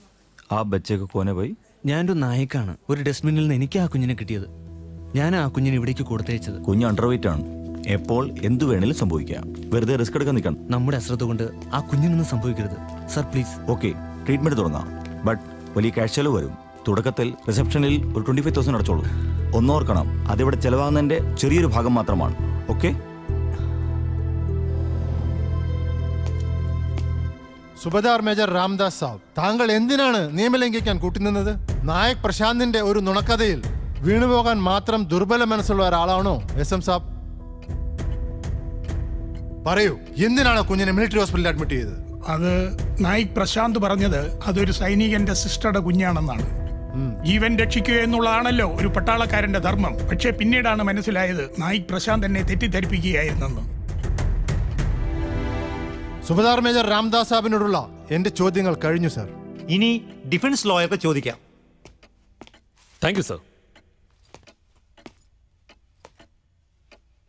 आप बच्चे को कोने भाई ഞാനൊരു നായക്കാണ് ഒരു ഡസ്റ്റ്ബിനിൽ നിന്ന് എനിക്ക് ആ കുഞ്ഞിനെ കിട്ടിയത് ഞാൻ ആ കുഞ്ഞിനെ ഇവിടേക്ക് കൊടുത്തയച്ചത് കുഞ്ഞ് അണ്ടർവെയിറ്റ് ആണ് എപ്പോൾ എന്തു വേണേലും സംഭവിക്കാം വെറുതെ റിസ്ക് എടുക്കാൻ നിൽക്കണം നമ്മുടെ അശ്രദ്ധ കൊണ്ട് ആ കുഞ്ഞിനൊന്നും സംഭവിക്കരുത് സർ പ്ലീസ് ഓക്കെ ട്രീറ്റ്മെന്റ് തുടങ്ങാം ബട്ട് വലിയ ക്യാഷ് ചെലവ് വരും തുടക്കത്തിൽ റിസപ്ഷനിൽ ഒരു ട്വന്റി ഫൈവ് തൗസൻഡ് അടച്ചോളൂ ഒന്നോർക്കണം അതിവിടെ ചെലവാകുന്നതിന്റെ ചെറിയൊരു ഭാഗം മാത്രമാണ് ഓക്കെ സുബദാർ മേജർ രാംദാസ് സാബ് താങ്കൾ എന്തിനാണ് നിയമലംഘിക്കാൻ കൂട്ടിനിന്നത്? നായക് പ്രശാന്തിന്റെ ഒരു നുണക്കഥയിൽ വീണുപോകാൻ മാത്രം ദുർബല മനസ്സുള്ള ഒരാളാണോ എസ് എം സാബ്? പറയൂ എന്തിനാണ് കുഞ്ഞിനെ മിലിറ്ററി ഹോസ്പിറ്റലിൽ അഡ്മിറ്റ് ചെയ്തത്? അത് നായിക് പ്രശാന്ത് പറഞ്ഞത് അതൊരു സൈനികന്റെ സിസ്റ്ററുടെ കുഞ്ഞാണെന്നാണ്. ജീവൻ രക്ഷിക്കുക എന്നുള്ളതാണല്ലോ ഒരു പട്ടാളക്കാരന്റെ ധർമ്മം. പക്ഷേ പിന്നീടാണ് മനസ്സിലായത് നായിക് പ്രശാന്ത് എന്നെ തെറ്റിദ്ധരിപ്പിക്കുകയായിരുന്നെന്ന്. സുബദാർ മേജർ രാംദാസ് സാബിനോടുള്ള എന്റെ ചോദ്യങ്ങൾ കഴിഞ്ഞു സർ. ഇനി ഡിഫൻസ് ലോയർക്ക് ചോദിക്കാം. Thank you sir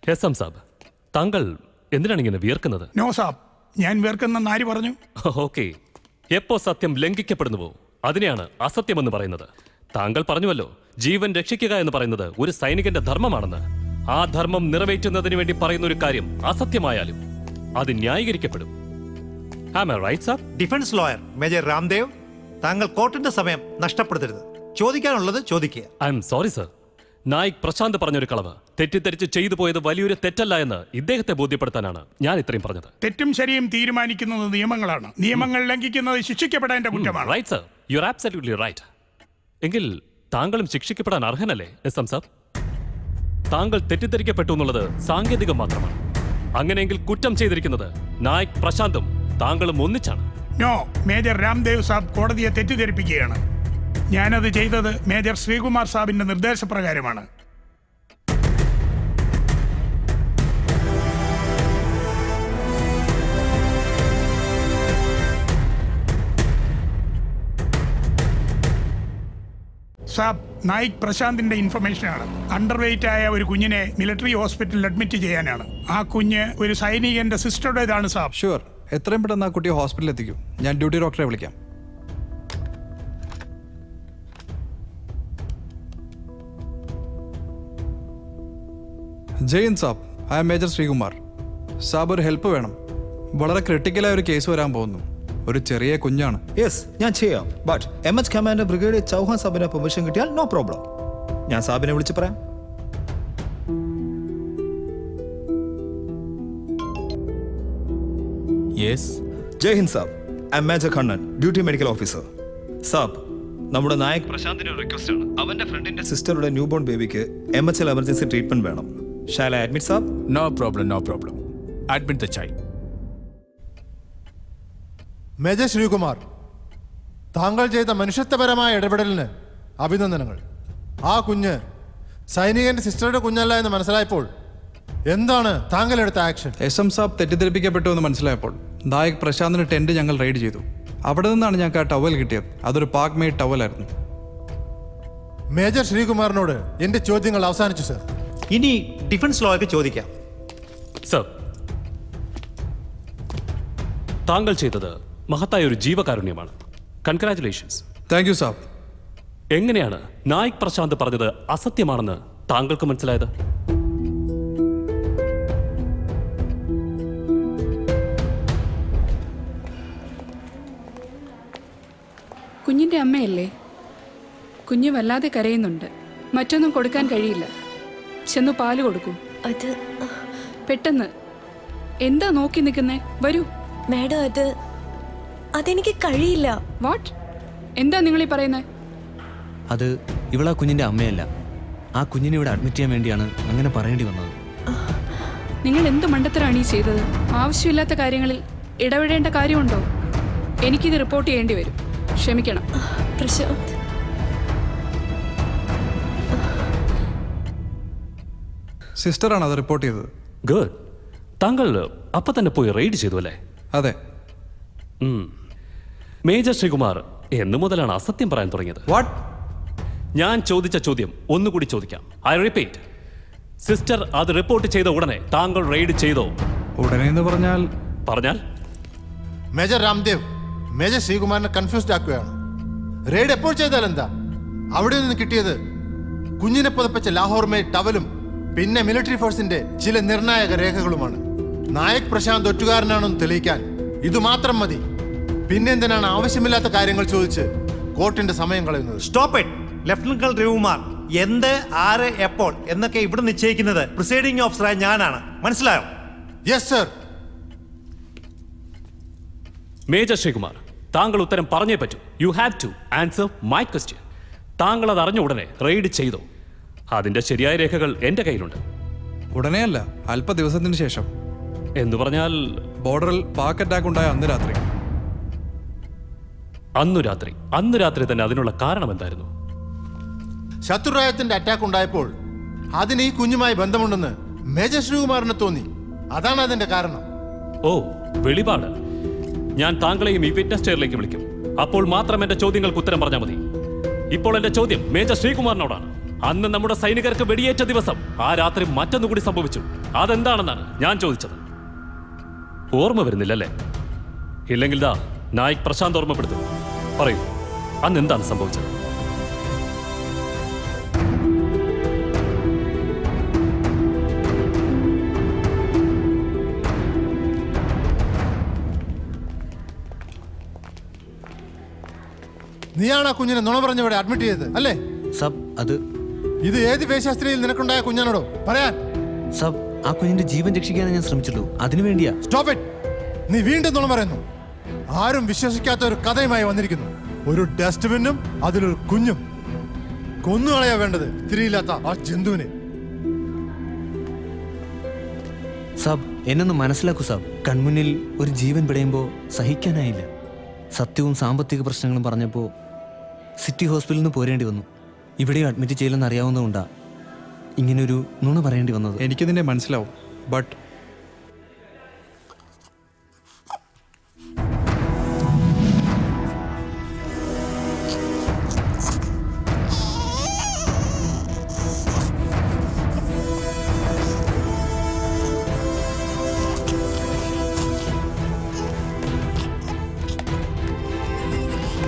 S M sahab താങ്കൾ എന്തിനാണ് ഇങ്ങനെ വിയർക്കുന്നത്? നോ സാബ് ഞാൻ വിയർക്കുന്ന ആര് പറഞ്ഞു. ഓക്കെ എപ്പോ സത്യം ലംഘിക്കപ്പെടുന്നുവോ? അതിനെയാണ് അസത്യമെന്ന് പറയുന്നത്. താങ്കൾ പറഞ്ഞുവല്ലോ ജീവൻ രക്ഷിക്കുക എന്ന് പറയുന്നത് ഒരു സൈനികന്റെ ധർമ്മമാണെന്ന്. ആ ധർമ്മം നിറവേറ്റുന്നതിന് വേണ്ടി പറയുന്ന ഒരു കാര്യം അസത്യമായാലും അത് ന്യായീകരിക്കപ്പെടും. ഡിഫൻസ് ലോയർ മേജർ രാംദേവ് താങ്കൾ കോർട്ടിന്റെ സമയം നഷ്ടപ്പെടുത്തരുത് ചോദിക്കാനുള്ളത് ചോദിക്കുക. I'm sorry sir Naik Prashant പറഞ്ഞൊരു കളവ്. തെറ്റിദ്ധരിച്ച് ചെയ്തു പോയത് വലിയൊരു തെറ്റല്ല എന്ന് ഇദ്ദേഹത്തെ ബോധ്യപ്പെടുത്താനാണ് ഞാൻ ഇത്രയും പറഞ്ഞത്. തെറ്റും ശരിയും തീരുമാനിക്കുന്നത് നിയമങ്ങളാണ്. നിയമങ്ങൾ ലംഘിക്കുന്നത് ശിക്ഷിക്കപ്പെടേണ്ട കുറ്റമാണ്. Right sir you are absolutely right എങ്കിൽ താങ്കളും ശിക്ഷിക്കപ്പെടാൻ അർഹനല്ലേ എസ്. എം. സർ താങ്കൾ തെറ്റിദ്ധരിക്കപ്പെട്ടു എന്നുള്ളത് സാങ്കേതികം മാത്രമാണ്. അങ്ങനെയെങ്കിൽ കുറ്റം ചെയ്തിരിക്കുന്നത് നായിക് പ്രശാന്തും താങ്കളും ഒന്നിച്ചാണ്. നോ മേജർ രാംദേവ് സാബ് കോടതിയെ തെറ്റിദ്ധരിപ്പിക്കുകയാണ്. ഞാനത് ചെയ്തത് മേജർ ശ്രീകുമാർ സാബിന്റെ നിർദ്ദേശപ്രകാരമാണ്. സാബ് നായിക് പ്രശാന്തിന്റെ ഇൻഫർമേഷൻ ആണ് അണ്ടർ വെയിറ്റ് ആയ ഒരു കുഞ്ഞിനെ മിലിറ്ററി ഹോസ്പിറ്റലിൽ അഡ്മിറ്റ് ചെയ്യാനാണ്. ആ കുഞ്ഞ് ഒരു സൈനികന്റെ സിസ്റ്ററുടേതാണ് സാബ്. ഷുവർ എത്രയും പെട്ടെന്ന് ആ കുട്ടിയെ ഹോസ്പിറ്റലിൽ എത്തിക്കും. ഞാൻ ഡ്യൂട്ടി ഡോക്ടറെ വിളിക്കാം. Jayan sahab I'm major Sreekumar. സാബ് ഒരു ഹെൽപ്പ് വേണം. വളരെ ക്രിട്ടിക്കലായ ഒരു കേസ് വരാൻ പോകുന്നു. ഒരു ചെറിയ കുഞ്ഞാണ്. യെസ് ഞാൻ ചെയ്യാം. But M H commander brigadier Chauhan സാബിന് permission കിട്ടിയാൽ നോ പ്രോബ്ലം ഞാൻ സാബിനെ വിളിച്ച് പറയാം. Yes Jai Hind sahab I major Kannan duty medical officer sahab നമ്മുടെ നായക് പ്രശാന്തിന്റെ റിക്വസ്റ്റ് ആണ്. അവന്റെ ഫ്രണ്ടിന്റെ സിസ്റ്ററുടെ ന്യൂ ബോൺ ബേബിക്ക് M H L emergency treatment വേണം. Shall I admit sahab no problem no problem admit the child major Sreekumar താങ്കൾ ചെയ്ത മനുഷ്യത്വപരമായ ഇടപെടലിന് അഭിനന്ദനങ്ങൾ. ആ കുഞ്ഞ് സൈനികന്റെ സിസ്റ്ററുടെ കുഞ്ഞല്ല എന്ന് മനസ്സിലായപ്പോൾ എന്താണ് താങ്കൾ എടുത്ത ആക്ഷൻ എസ് എം സാബ് തെറ്റിദ്ധരിപ്പിക്കപ്പെട്ടു എന്ന് മനസ്സിലായപ്പോൾ നായക് പ്രശാന്തിന് ടെന്റ് ഞങ്ങൾ റെയ്ഡ് ചെയ്തു. അവിടെ നിന്നാണ് ഞങ്ങൾക്ക് ആ ടവൽ കിട്ടിയത്. അതൊരു പാക് മെയ്ഡ് ടവലായിരുന്നു മേജർ ശ്രീകുമാറിനോട് എന്റെ ചോദ്യങ്ങൾ അവസാനിച്ചു സർ. ഇനി ഡിഫൻസ് ലോയൊക്കെ ചോദിക്കാം. സർ താങ്കൾ ചെയ്തത് മഹത്തായ ഒരു ജീവകാരുണ്യമാണ്. കൺഗ്രാറ്റുലേഷൻസ് താങ്ക് യു സാബ് എങ്ങനെയാണ് നായിക് പ്രശാന്ത് പറഞ്ഞത് അസത്യമാണെന്ന് താങ്കൾക്ക് മനസ്സിലായത്? കുഞ്ഞിന്റെ അമ്മയല്ലേ? കുഞ്ഞ് വല്ലാതെ കരയുന്നുണ്ട്. മറ്റൊന്നും കൊടുക്കാൻ കഴിയില്ല. ചെന്നു പാൽ കൊടുക്കൂ. അത് പെട്ടെന്ന്. എന്താ നോക്കി നിൽക്കുന്നേ? വരൂ. മാഡം അത് അതെനിക്ക് കഴിയില്ല. വാട്ട്? എന്താ നിങ്ങൾ ഈ പറയുന്നത് അത് ഇവളാ കുഞ്ഞിന്റെ അമ്മയല്ല. ആ കുഞ്ഞിനെ ഇവിടെ അഡ്മിറ്റ് ചെയ്യാൻ വേണ്ടിയാണ് അങ്ങനെ പറയേണ്ടി വന്നത്. നിങ്ങൾ എന്ത് മണ്ടത്തരാണ് ഈ ചെയ്തത്? ആവശ്യമില്ലാത്ത കാര്യങ്ങളിൽ ഇടപെടേണ്ട കാര്യമുണ്ടോ? എനിക്കിത് റിപ്പോർട്ട് ചെയ്യേണ്ടി വരും. ക്ഷമിക്കണം. പ്രശാന്ത്. സിസ്റ്ററാണ് അത് റിപ്പോർട്ട് ചെയ്തത്. ഗുഡ്. താങ്കൾ അപ്പൊ തന്നെ പോയി റെയ്ഡ് ചെയ്തു അല്ലേ? അതെ. മേജർ ശ്രീകുമാർ എന്നു മുതലാണ് അസത്യം പറയാൻ തുടങ്ങിയത്. വാട്ട്? ഞാൻ ചോദിച്ച ചോദ്യം ഒന്നുകൂടി ചോദിക്കാം. I repeat. സിസ്റ്റർ അത് റിപ്പോർട്ട് ചെയ്ത ഉടനെ താങ്കൾ റെയ്ഡ് ചെയ്തോ? ഉടനെ എന്ന് പറഞ്ഞാൽ പറഞ്ഞാൽ? മേജർ രാംദേവ് മേജർ ശ്രീകുമാറിനെ കൺഫ്യൂസ്ഡ് ആക്കുകയാണ്. റെയ്ഡ് എപ്പോൾ ചെയ്താൽ എന്താ? അവിടെ നിന്ന് കിട്ടിയത് കുഞ്ഞിനെ പുതപ്പിച്ച ലാഹോർമേ ടവലും പിന്നെ മിലിറ്ററി ഫോഴ്സിന്റെ ചില നിർണായക രേഖകളുമാണ്. നായക് പ്രശാന്ത് ഒറ്റുകാരനാണെന്ന് തെളിയിക്കാൻ ഇത് മാത്രം മതി. പിന്നെന്തിനാണ് ആവശ്യമില്ലാത്ത കാര്യങ്ങൾ ചോദിച്ച് കോർട്ടിന്റെ സമയം കളയുന്നത്? സ്റ്റോപ്പ് ഇറ്റ് ലഫ്റ്റനന്റ് രവികുമാർ എന്ത് ആര് എപ്പോൾ എന്നൊക്കെ ഇവിടെ നിശ്ചയിക്കുന്നത് പ്രിസൈഡിംഗ് ഓഫീസറായ ഞാനാണ്. മനസ്സിലായോ? യെസ് സർ മേജർ ശ്രീകുമാർ താങ്കൾ ഉത്തരം പറഞ്ഞേ പറ്റൂ. You have to answer my question താങ്കൾ അത് അറിഞ്ഞ ഉടനെ റെയ്ഡ് ചെയ്തോ. അതിന്റെ ശരിയായ രേഖകൾ എന്റെ കയ്യിലുണ്ട്. ഉടനെയല്ല അല്പ ദിവസത്തിന് ശേഷം. എന്ന് പറഞ്ഞാൽ ബോർഡറിൽ പാക്ക് അറ്റാക്ക് ഉണ്ടായ അന്ന് രാത്രി. അന്നു രാത്രി. അന്ന് രാത്രി തന്നെ അതിനുള്ള കാരണം എന്തായിരുന്നു? ശത്രുരായത്തിന്റെ അറ്റാക്ക് ഉണ്ടായപ്പോൾ അതിന് ഈ കുഞ്ഞുമായി ബന്ധമുണ്ടെന്ന് മേജർ ശ്രീകുമാറിന് തോന്നി. അതാണ് അതിന്റെ കാരണം. ഓ വെളിപാട്. ഞാൻ താങ്കളെയും ഈ വിറ്റ്നസ് ചെയറിലേക്ക് വിളിക്കും. അപ്പോൾ മാത്രം എന്റെ ചോദ്യങ്ങൾക്ക് ഉത്തരം പറഞ്ഞാൽ മതി. ഇപ്പോൾ എന്റെ ചോദ്യം മേജർ ശ്രീകുമാറിനോടാണ്. അന്ന് നമ്മുടെ സൈനികർക്ക് വെടിയേറ്റ ദിവസം ആ രാത്രി മറ്റൊന്നുകൂടി സംഭവിച്ചു. അതെന്താണെന്നാണ് ഞാൻ ചോദിച്ചത്. ഓർമ്മ വരുന്നില്ലല്ലേ? ഇല്ലെങ്കിൽ ദാ നായിക് പ്രശാന്ത് ഓർമ്മപ്പെടുത്തും. പറയൂ അന്ന് എന്താണ് സംഭവിച്ചത്? നീയാണ് ആ കുഞ്ഞിനെ നുണ പറഞ്ഞവിടെ അഡ്മിറ്റ് ചെയ്തത് അല്ലേ? സബ് അത് ഇത് ഏത് വേശാസ്ത്രിയിൽ നിനക്കുണ്ടായ കുഞ്ഞാണോടോ? പറയാൻ. സബ് ആ കുഞ്ഞിന്റെ ജീവൻ രക്ഷിക്കാനേ ഞാൻ ശ്രമിച്ചുള്ളൂ അതിനു വേണ്ടിയാ. സ്റ്റോപ്പ് ഇറ്റ് നീ വീണ്ടും നുണ പറയുന്നു. ആരും വിശ്വസിക്കാത്ത ഒരു കഥയുമായി വന്നിരിക്കുന്നു. ഒരു ഡസ്റ്റ്ബിന്നും അതിലൊരു കുഞ്ഞും. കൊന്നു കളയാ വേണ്ടത്. തിരിയില്ലാത്ത ആ ജന്തുവിനെ. സബ് എന്നൊന്ന് മനസ്സിലാക്കൂ സബ്. കൺമുന്നിൽ ഒരു ജീവൻ പിടയുമ്പോൾ സഹിക്കാനായില്ല. സത്യവും സാമ്പത്തിക പ്രശ്നങ്ങളും പറഞ്ഞപ്പോൾ സിറ്റി ഹോസ്പിറ്റലിൽ നിന്ന് പോരേണ്ടി വന്നു. ഇവിടെയും അഡ്മിറ്റ് ചെയ്യില്ലെന്ന് അറിയാവുന്നതുകൊണ്ടാ ഇങ്ങനൊരു നുണ പറയേണ്ടി വന്നത്. എനിക്കിതിന്റെ മനസ്സിലാവും. ബട്ട്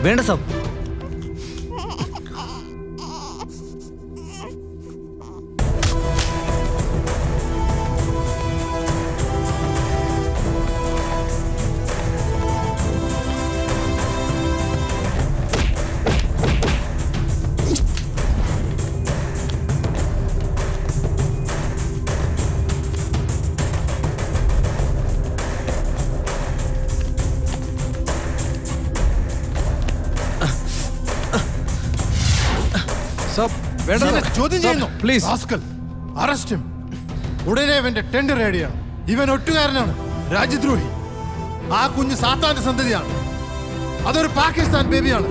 വേണ്ട സാർ സാബ്. പ്ലീസ് ആസ്കൽ അറസ്റ്റ് ഹിം. ഉടനെ ഇവന്റെ ടെൻഡർ റെഡിയാണ് ഇവൻ ഒട്ടുകാരനാണ്. രാജ്യദ്രോഹി. ആ കുഞ്ഞ് സാത്താന്റെ സന്തതിയാണ്. അതൊരു പാകിസ്ഥാൻ ബേബിയാണ്.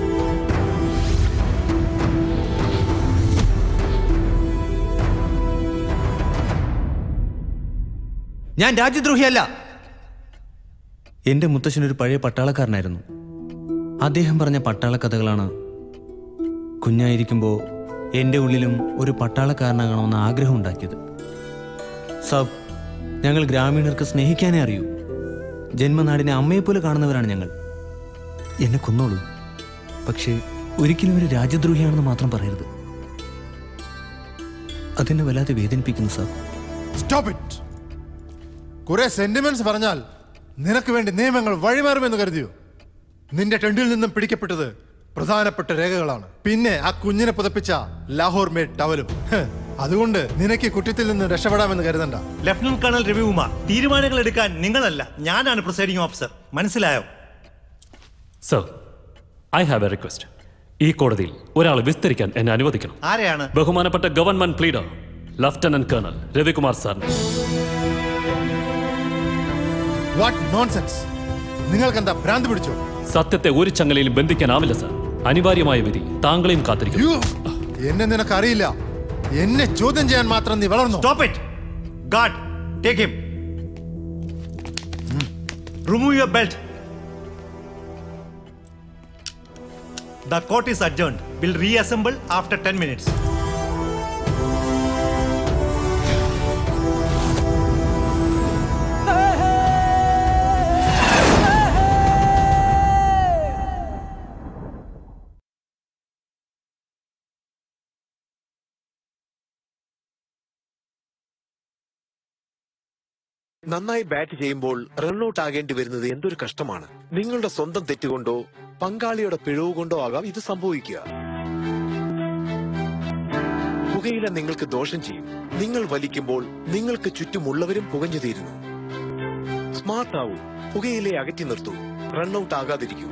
ഞാൻ രാജ്യദ്രോഹിയല്ല. എന്റെ മുത്തശ്ശൻ ഒരു പഴയ പട്ടാളക്കാരനായിരുന്നു. അദ്ദേഹം പറഞ്ഞ പട്ടാള കഥകളാണ് കുഞ്ഞായിരിക്കുമ്പോൾ എന്റെ ഉള്ളിലും ഒരു പട്ടാളക്കാരനാകണമെന്ന ആഗ്രഹം ഉണ്ടാക്കിയത്. സബ് ഞങ്ങൾ ഗ്രാമീണർക്ക് സ്നേഹിക്കാനേ അറിയൂ. ജന്മനാടിനെ അമ്മയെപ്പോലെ കാണുന്നവരാണ് ഞങ്ങൾ. എന്നെ കൊന്നോളൂ. പക്ഷേ ഒരിക്കലും ഒരു രാജ്യദ്രോഹിയാണെന്ന് മാത്രം പറയരുത്. അതിനെ വല്ലാതെ വേദനിപ്പിക്കുന്നു സാർ സ്റ്റോപ്പ് ഇറ്റ് കുറെ സെന്റിമെന്റ്സ് പറഞ്ഞാൽ നിനക്ക് വേണ്ടി നിയമങ്ങൾ വഴിമാറുമെന്ന് കരുതിയോ? നിന്റെ ടെണ്ടിൽ നിന്നും പിടിക്കപ്പെട്ടത് പ്രധാനപ്പെട്ട രേഖകളാണ്. പിന്നെ ആ കുഞ്ഞിനെ പുതപ്പിച്ച ലാഹോർ മേഡ് ടവലും. അതുകൊണ്ട് നിനക്ക് ഈ കുറ്റത്തിൽ നിന്ന് രക്ഷപ്പെടാമെന്ന് കരുതണ്ട. ലഫ്റ്റനന്റ് കേണൽ രവികുമാർ തീരുമാനങ്ങൾ എടുക്കാൻ നിങ്ങളല്ല ഞാനാണ് പ്രിസൈഡിംഗ് ഓഫീസർ. മനസ്സിലായോ? Sir I have a request. ഈ കോടതിയിൽ ഒരാൾ വിസ്തരിക്കാൻ എന്നെ അനുവദിക്കണം. ആരെയാണ്? ബഹുമാനപ്പെട്ട government pleader lieutenant colonel Ravikumar സാറിന്. വാട്ട് നോൺസെൻസ് നിങ്ങൾക്ക് എന്താ ഭ്രാന്ത് പിടിച്ചോ? സത്യത്തെ ഒരു ചങ്ങലയിലും ബന്ധിക്കാനാവില്ല സർ. അനിവാര്യമായ വിധി. താങ്കളെയും കാത്തിരിക്കുന്നു. എന്നെ നിനക്ക് അറിയില്ല എന്നെ ചോദ്യം ചെയ്യാൻ മാത്രം നീ വളർന്നു? Stop it guard take him remove your belt the court is adjourned will reassemble after 10 minutes. നന്നായി ബാറ്റ് ചെയ്യുമ്പോൾ റൺഔട്ട് ആകേണ്ടി വരുന്നത് എന്തൊരു കഷ്ടമാണ്. നിങ്ങളുടെ സ്വന്തം തെറ്റുകൊണ്ടോ പങ്കാളിയുടെ പിഴവ് കൊണ്ടോ ആകാം ഇത് സംഭവിക്കുക. പുകയില നിങ്ങൾക്ക് ദോഷം ചെയ്യും. നിങ്ങൾ വലിക്കുമ്പോൾ നിങ്ങൾക്ക് ചുറ്റുമുള്ളവരും പുകഞ്ഞു തീരുന്നു. സ്മാർട്ട് ആവൂ പുകയിലെ അകറ്റി നിർത്തൂ. റൺഔട്ട് ആകാതിരിക്കൂ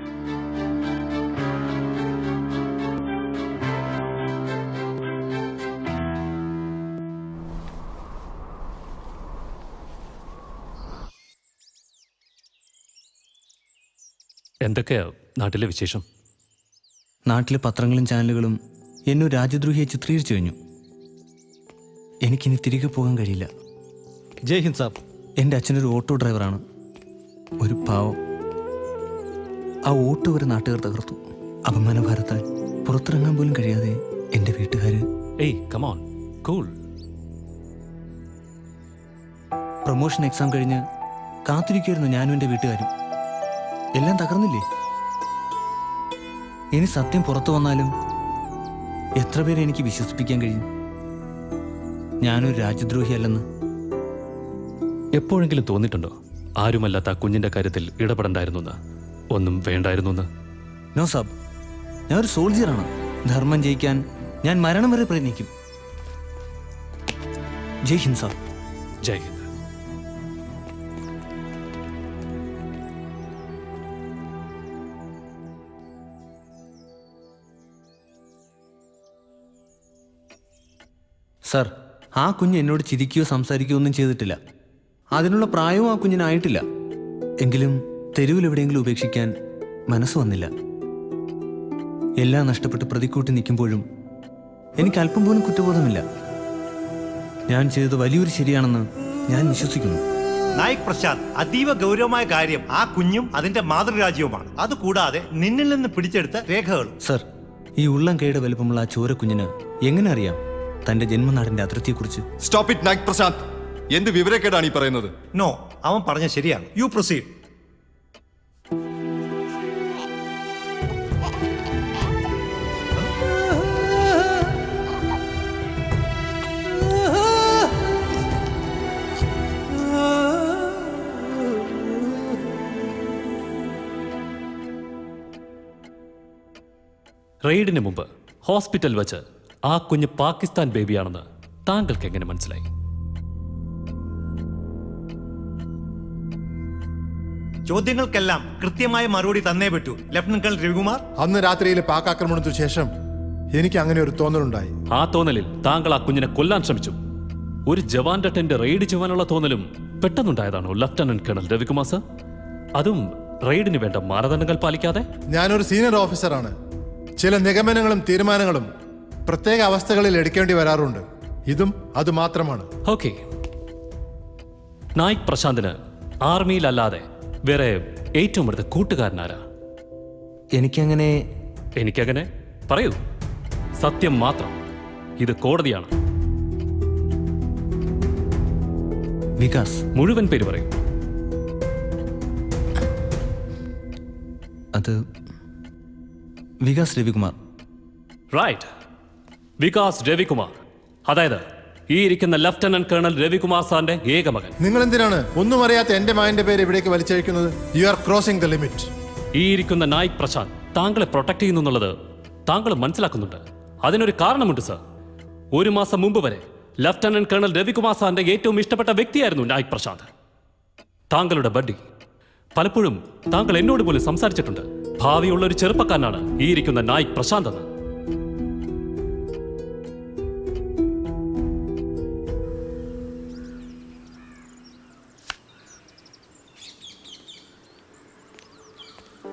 എന്തൊക്കെയാ നാട്ടിലെ വിശേഷം? നാട്ടിലെ പത്രങ്ങളും ചാനലുകളും എന്നെ രാജ്യദ്രോഹിയെ ചിത്രീകരിച്ചു കഴിഞ്ഞു. എനിക്കിനി തിരികെ പോകാൻ കഴിയില്ല. ജയ് ഹിന്ദ് സാബ്. എന്റെ അച്ഛനൊരു ഓട്ടോ ഡ്രൈവറാണ്. ഒരു പാവം. ആ ഓട്ടോ ഒരു നാട്ടുകാർ തകർത്തു. അപമാനഭാരത്താൽ പുറത്തിറങ്ങാൻ പോലും കഴിയാതെ എന്റെ വീട്ടുകാർ ഏയ് കമോൺ കൂൾ പ്രൊമോഷൻ എക്സാം കഴിഞ്ഞ് കാത്തിരിക്കുമായിരുന്നു ഞാനും എന്റെ വീട്ടുകാരും. എല്ലാം തകർന്നില്ലേ? ഇനി സത്യം പുറത്തു വന്നാലും എത്ര പേരെ എനിക്ക് വിശ്വസിപ്പിക്കാൻ കഴിയും? ഞാനൊരു രാജ്യദ്രോഹിയല്ലെന്ന്. എപ്പോഴെങ്കിലും തോന്നിയിട്ടുണ്ടോ? ആരുമല്ലാത്ത കുഞ്ഞിന്റെ കാര്യത്തിൽ ഇടപെടണ്ടായിരുന്നു ഒന്നും വേണ്ടായിരുന്നു നോ സാബ് ഞാൻ ഒരു സോൾജിയറാണ്. ധർമ്മം ജയിക്കാൻ ഞാൻ മരണം വരെ പ്രയത്നിക്കും. ജയ് ഹിന്ദ് സാബ്. ജയ് ഹിന്ദ്. സർ ആ കുഞ്ഞ് എന്നോട് ചിരിക്കുകയോ സംസാരിക്കുകയോ ഒന്നും ചെയ്തിട്ടില്ല. അതിനുള്ള പ്രായവും ആ കുഞ്ഞിനായിട്ടില്ല. എങ്കിലും തെരുവിൽ എവിടെയെങ്കിലും ഉപേക്ഷിക്കാൻ മനസ്സ് വന്നില്ല. എല്ലാം നഷ്ടപ്പെട്ട് പ്രതിക്കൂട്ടി നിൽക്കുമ്പോഴും എനിക്ക് അല്പം പോലും കുറ്റബോധമില്ല. ഞാൻ ചെയ്തത് വലിയൊരു ശരിയാണെന്ന് ഞാൻ വിശ്വസിക്കുന്നു. നായിക് പ്രശാന്ത് അതീവ ഗൗരവമായ കാര്യം ആ കുഞ്ഞും അതിന്റെ മാതൃരാജ്യവുമാണ്. അതുകൂടാതെ നിന്നിൽ നിന്ന് പിടിച്ചെടുത്ത രേഖകളും. സർ ഈ ഉള്ളം കേട് വലുപ്പമുള്ള ആ ചോരക്കുഞ്ഞിന് എങ്ങനെ അറിയാം? തന്റെ ജന്മനാടിന്റെ അതിർത്തിയെക്കുറിച്ച്. സ്റ്റോപ്പ് ഇറ്റ് നായിക് പ്രശാന്ത് എന്ത് വിവരക്കേടാണ് ഈ പറയുന്നത്? നോ അവൻ പറഞ്ഞ ശരിയാണ്. യു പ്രൊസീഡ് റെയ്ഡിന് മുമ്പ് ഹോസ്പിറ്റൽ വെച്ച് ആ കുഞ്ഞ് പാകിസ്ഥാൻ ബേബിയാണെന്ന് താങ്കൾക്ക് എങ്ങനെ മനസ്സിലായി? ചോദ്യങ്ങൾക്കെല്ലാം കൃത്യമായ മറുപടി തന്നേ പറ്റൂ. Lieutenant colonel Ravikumar? അന്ന് രാത്രിയിലെ പാക് ആക്രമണത്തിനു ശേഷം എനിക്ക് അങ്ങനെ ഒരു തോന്നലുണ്ടായി. ആ തോന്നലിൽ താങ്കൾ ആ കുഞ്ഞിനെ കൊല്ലാൻ ശ്രമിച്ചു. ഒരു ജവാന്റെ ടെന്റ് റെയ്ഡ് ചെയ്യാനുള്ള തോന്നലും പെട്ടെന്നുണ്ടായതാണോ ലഫ്റ്റനന്റ് കേണൽ രവികുമാർ സർ? അതും റെയ്ഡിന് വേണ്ട മാനദണ്ഡങ്ങൾ പാലിക്കാതെ? ഞാനൊരു സീനിയർ ഓഫീസറാണ്. ചില നിഗമനങ്ങളും തീരുമാനങ്ങളും പ്രത്യേക അവസ്ഥകളിൽ എടുക്കേണ്ടി വരാറുണ്ട്. ഇതും അതുമാത്രമാണ് ഓക്കെ. നായിക് പ്രശാന്തിന് ആർമിയിലല്ലാതെ വേറെ ഏറ്റവും അടുത്ത കൂട്ടുകാരനാരാ? എനിക്കങ്ങനെ എനിക്കങ്ങനെ? പറയൂ. സത്യം മാത്രം. ഇത് കോടതിയാണ്. വികാസ്. മുഴുവൻ പേര് പറയും. അത് വികാസ് രവികുമാർ. റൈറ്റ് വികാസ് രവികുമാർ. അതായത് ഈ ഇരിക്കുന്ന ലഫ്റ്റനന്റ് കേണൽ രവികുമാർ സാറിന്റെ ഏക മകൻ. നിങ്ങൾ എന്തിനാണ് ഒന്നും അറിയാത്ത എന്റെ മകന്റെ പേര് ഇവിടേക്ക് വലിച്ചഴിക്കുന്നത്? You are crossing the limit ഈ ഇരിക്കുന്ന നായിക് പ്രശാന്ത് താങ്കളെ പ്രൊട്ടക്ട് ചെയ്യുന്നു എന്നുള്ളത് താങ്കൾ മനസ്സിലാക്കുന്നുണ്ട്. അതിനൊരു കാരണമുണ്ട് സർ ഒരു മാസം മുമ്പ് വരെ ലഫ്റ്റനന്റ് കേണൽ രവികുമാർ സാറിന്റെ ഏറ്റവും ഇഷ്ടപ്പെട്ട വ്യക്തിയായിരുന്നു നായിക് പ്രശാന്ത്. താങ്കളുടെ ബഡ്ഡി പലപ്പോഴും താങ്കൾ എന്നോട് പോലും സംസാരിച്ചിട്ടുണ്ട്. ഭാവിയുള്ള ഒരു ചെറുപ്പക്കാരനാണ് ഈ ഇരിക്കുന്ന നായിക് പ്രശാന്ത് എന്ന്.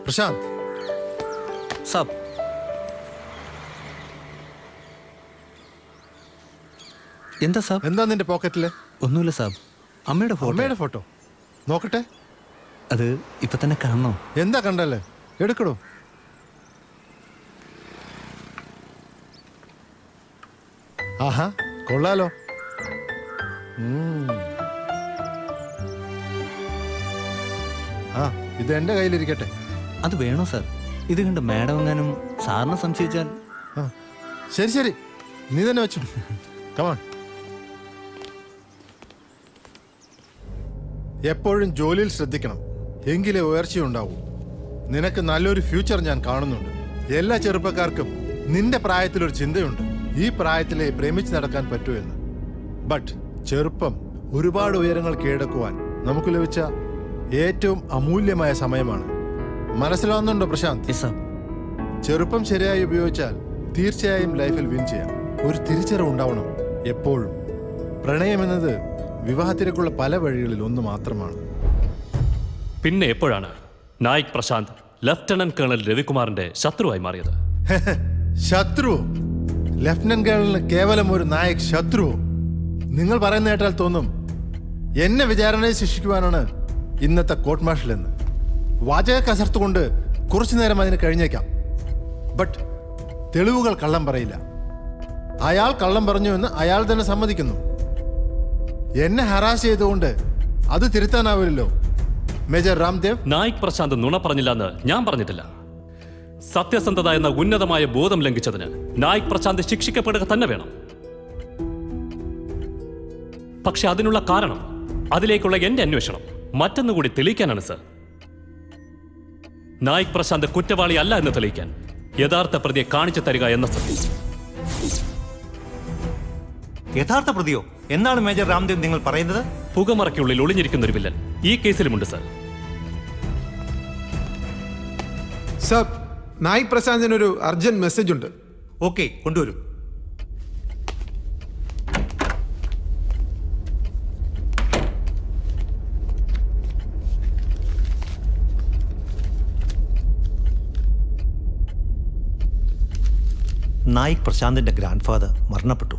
പ്രശാന്ത്. സബ്. എന്താ സാബ്? എന്താ നിന്റെ പോക്കറ്റിൽ? ഒന്നുമില്ല സാബ്. അമ്മയുടെ ഫോട്ടോ. അമ്മയുടെ ഫോട്ടോ? നോക്കട്ടെ. അത് ഇപ്പൊ തന്നെ കാണണോ? എന്താ കണ്ടല്ലേ? എടുക്കടോ. ആഹാ കൊള്ളാലോ. ആ ഇത് എന്റെ കയ്യിലിരിക്കട്ടെ. അത് വേണോ സാർ? ഇത് കണ്ട് മാഡം എങ്ങാനും സാറിനെ സംശയിച്ചാൽ? ശരി ശരി. നീ തന്നെ വെച്ചു. എപ്പോഴും ജോലിയിൽ ശ്രദ്ധിക്കണം. എങ്കിലേ ഉയർച്ചയുണ്ടാവൂ നിനക്ക് നല്ലൊരു ഫ്യൂച്ചർ ഞാൻ കാണുന്നുണ്ട്. എല്ലാ ചെറുപ്പക്കാർക്കും നിന്റെ പ്രായത്തിലൊരു ചിന്തയുണ്ട്. ഈ പ്രായത്തിലെ പ്രേമിച്ച് നടക്കാൻ പറ്റൂ എന്ന്. ബട്ട് ചെറുപ്പം ഒരുപാട് ഉയരങ്ങൾ കീഴടക്കുവാൻ നമുക്ക് ലഭിച്ച ഏറ്റവും അമൂല്യമായ സമയമാണ്. മനസ്സിലാവുന്നുണ്ടോ പ്രശാന്ത്? ചെറുപ്പം ശരിയായി ഉപയോഗിച്ചാൽ തീർച്ചയായും ലൈഫിൽ വിൻ ചെയ്യാം. ഒരു തിരിച്ചറിവ് ഉണ്ടാവണം എപ്പോഴും. പ്രണയം എന്നത് വിവാഹത്തിലേക്കുള്ള പല വഴികളിൽ ഒന്ന് മാത്രമാണ്. പിന്നെ എപ്പോഴാണ് നായിക് പ്രശാന്ത് ലഫ്റ്റനന്റ് കേണൽ രവികുമാറിന്റെ ശത്രുവായി മാറിയത്? ശത്രു ലഫ്റ്റനന്റ് കേണലിന് കേവലം ഒരു നായക് ശത്രു നിങ്ങൾ പറയുന്ന കേട്ടാൽ തോന്നും എന്നെ വിചാരണയെ ശിക്ഷിക്കുവാനാണ് ഇന്നത്തെ കോർട്ട് മാർഷൽ എന്ന്. വാചക കസർത്ത് കൊണ്ട് കുറച്ചു നേരം അതിന് കഴിഞ്ഞേക്കാം. ബട്ട് തെളിവുകൾ കള്ളം പറയില്ല. അയാൾ കള്ളം പറഞ്ഞു എന്ന് അയാൾ തന്നെ സമ്മതിക്കുന്നു. എന്നെ ഹറാസ് ചെയ്തുകൊണ്ട് അത് തിരുത്താനാവില്ലല്ലോ. മേജർ രാംദേവ് നായിക് പ്രശാന്ത് നുണ പറഞ്ഞില്ല എന്ന് ഞാൻ പറഞ്ഞിട്ടില്ല. സത്യസന്ധത എന്ന ഉന്നതമായ ബോധം ലംഘിച്ചതിന് നായിക് പ്രശാന്ത് ശിക്ഷിക്കപ്പെടുക തന്നെ വേണം. പക്ഷെ അതിനുള്ള കാരണം അതിലേക്കുള്ള എന്റെ അന്വേഷണം മറ്റൊന്നുകൂടി തെളിയിക്കാനാണ് സർ. നായിക് പ്രശാന്ത് കുറ്റവാളി അല്ല എന്ന് തെളിയിക്കാൻ യഥാർത്ഥ പ്രതിയെ കാണിച്ചു തരിക എന്ന സത്യം. യഥാർത്ഥ പ്രതിയോ? എന്നാണ് മേജർ രാംദേവ് നിങ്ങൾ പറയുന്നത്? പുകമറയ്ക്കുള്ളിൽ ഒളിഞ്ഞിരിക്കുന്ന ഒരു വില്ലൻ. ഈ കേസിലുമുണ്ട് സർ. സർ നായിക് പ്രശാന്തിനൊരു അർജന്റ് മെസ്സേജ് ഉണ്ട്. ഓക്കെ കൊണ്ടുവരൂ. നായിക് പ്രശാന്തിന്റെ ഗ്രാൻഡ് ഫാദർ മരണപ്പെട്ടു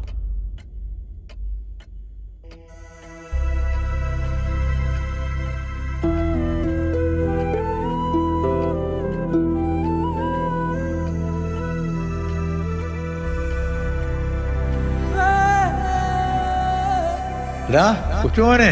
കൊച്ചുമോനെ.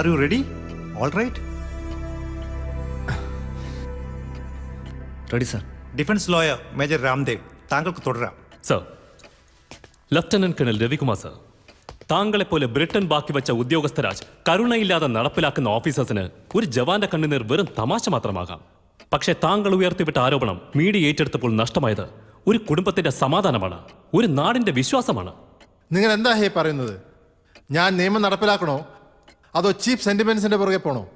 Are you ready all right ready sir defence lawyer major Ramdev താങ്കൾക്ക് തുടരാം. Sir lieutenant colonel Ravikumar sir താങ്കളെപ്പോലെ Britain ബാക്കി വെച്ച ഉദ്യോഗസ്ഥരാജ് കരുണയില്ലാതെ നടപ്പിലാക്കുന്ന ഓഫീസേഴ്സിന് ഒരു ജവാന്റെ കണ്ണുനീർ വെറും തമാശ മാത്രമാകാം. പക്ഷേ താങ്കൾ ഉയർത്തിവിട്ട ആരോപണം മീഡിയ ഏറ്റെടുത്തപ്പോൾ നഷ്ടമായത് ഒരു കുടുംബത്തിന്റെ സമാധാനമാണ് ഒരു നാടിന്റെ വിശ്വാസമാണ്. നിങ്ങൾ എന്താ ഹേ പറയുന്നത്? ഞാൻ നിയമം നടപ്പിലാക്കണോ? അതോ ചീപ്പ് സെന്റിമെന്റ്സിന്റെ പുറകെ പോണോ?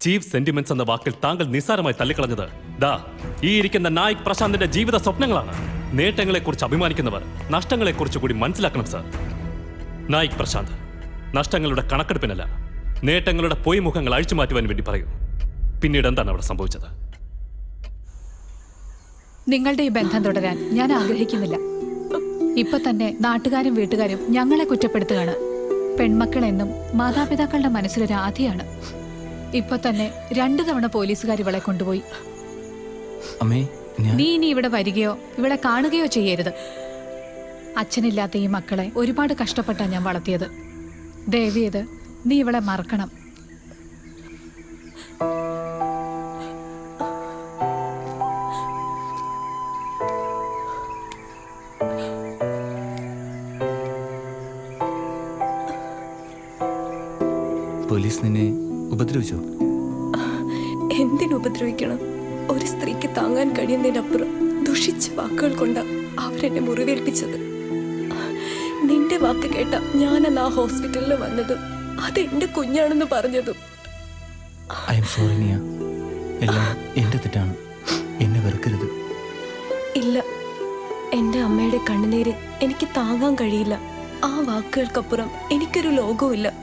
ചീഫ് സെന്റിമെന്റ്സ് എന്ന വാക്കിൽ താങ്കൾ നിസ്സാരമായി തള്ളിക്കളഞ്ഞത്. ദാ ഈ ഇരിക്കുന്ന നായിക് പ്രശാന്തിന്റെ ജീവിത സ്വപ്നങ്ങളാണ്. നേട്ടങ്ങളെക്കുറിച്ച് അഭിമാനിക്കുന്നവർ നഷ്ടങ്ങളെക്കുറിച്ച് കൂടി മനസ്സിലാക്കണം സർ. നായിക് പ്രശാന്ത് നഷ്ടങ്ങളുടെ കണക്കെടുപ്പിനല്ല നേട്ടങ്ങളുടെ പൊയ്മുഖങ്ങൾ അഴിച്ചു മാറ്റുവാൻ വേണ്ടി പറയൂ. പിന്നീട് എന്താണ് അവിടെ സംഭവിച്ചത്? നിങ്ങളുടെ ഈ ബന്ധം തുടരാൻ ഞാൻ ആഗ്രഹിക്കുന്നില്ല. ഇപ്പൊ തന്നെ നാട്ടുകാരും വീട്ടുകാരും ഞങ്ങളെ കുറ്റപ്പെടുത്തുകയാണ്. പെൺമക്കൾ എന്നും മാതാപിതാക്കളുടെ മനസ്സിലൊരു ആധിയാണ്. ഇപ്പൊ തന്നെ രണ്ടു തവണ പോലീസുകാർ ഇവളെ കൊണ്ടുപോയി. നീ ഇനി ഇവിടെ വരികയോ ഇവളെ കാണുകയോ ചെയ്യരുത്. അച്ഛനില്ലാത്ത ഈ മക്കളെ ഒരുപാട് കഷ്ടപ്പെട്ടാ ഞാൻ വളർത്തിയത്. ദേവിയത് നീ ഇവളെ മറക്കണം. പോലീസ് നിന്നെ ഉപദ്രവിച്ചോ? എന്തിനുപദ്രവിക്കണം? ഒരു സ്ത്രീക്ക് താങ്ങാൻ കഴിയുന്നതിനപ്പുറം ദുഷിച്ച വാക്കുകൾ കൊണ്ട് അവരെന്നെ മുറിവേൽപ്പിച്ചത്. നിന്റെ വാക്ക് കേട്ട ഞാനന്ന് ആ ഹോസ്പിറ്റലിൽ വന്നതും അത് എന്റെ കുഞ്ഞാണെന്ന് പറഞ്ഞതും. ഐ എം സോറി നിയ. എല്ലാം എന്റെ തെറ്റാണ്. എന്നെ വെറുക്കരുത്. ഇല്ല. എന്റെ അമ്മയുടെ കണ്ണുനീര് എനിക്ക് താങ്ങാൻ കഴിയില്ല. ആ വാക്കുകൾക്കപ്പുറം എനിക്കൊരു ലോകവുമില്ല.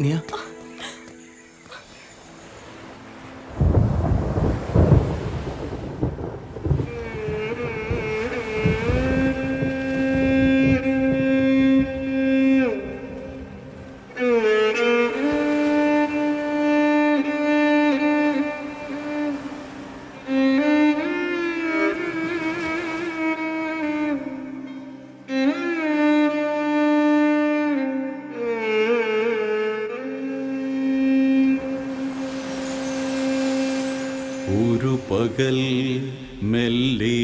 നിയ ഒരു പകൽ മെല്ലെ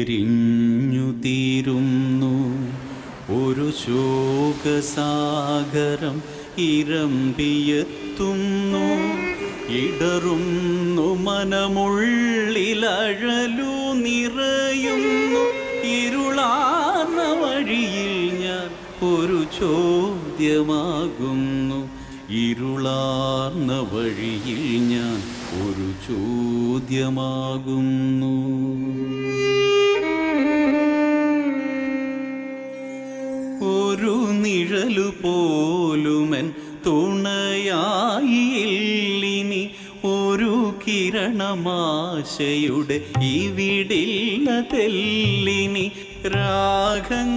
എരിഞ്ഞു തീരുന്നു. ഒരു ശോകസാഗരം ഇരമ്പിയെത്തുന്നു. ഇടറുന്നു മനമുള്ളിലഴലു നിറയുന്നു. ഇരുളാർന്ന വഴിയിൽ ഞാൻ ഒരു ചോദ്യമാകുന്നു. ഇരുളാർന്ന വഴിയിൽ ഞാൻ ഒരു ചോദ്യമാകുന്നു. ഒരു നിഴലു പോലുമൻ തുണയായില്ലിനി ഒരു കിരണമാശയുടെ ഇവിടില്ല തെല്ലിനി രാഗങ്ങളൊന്നുമൻ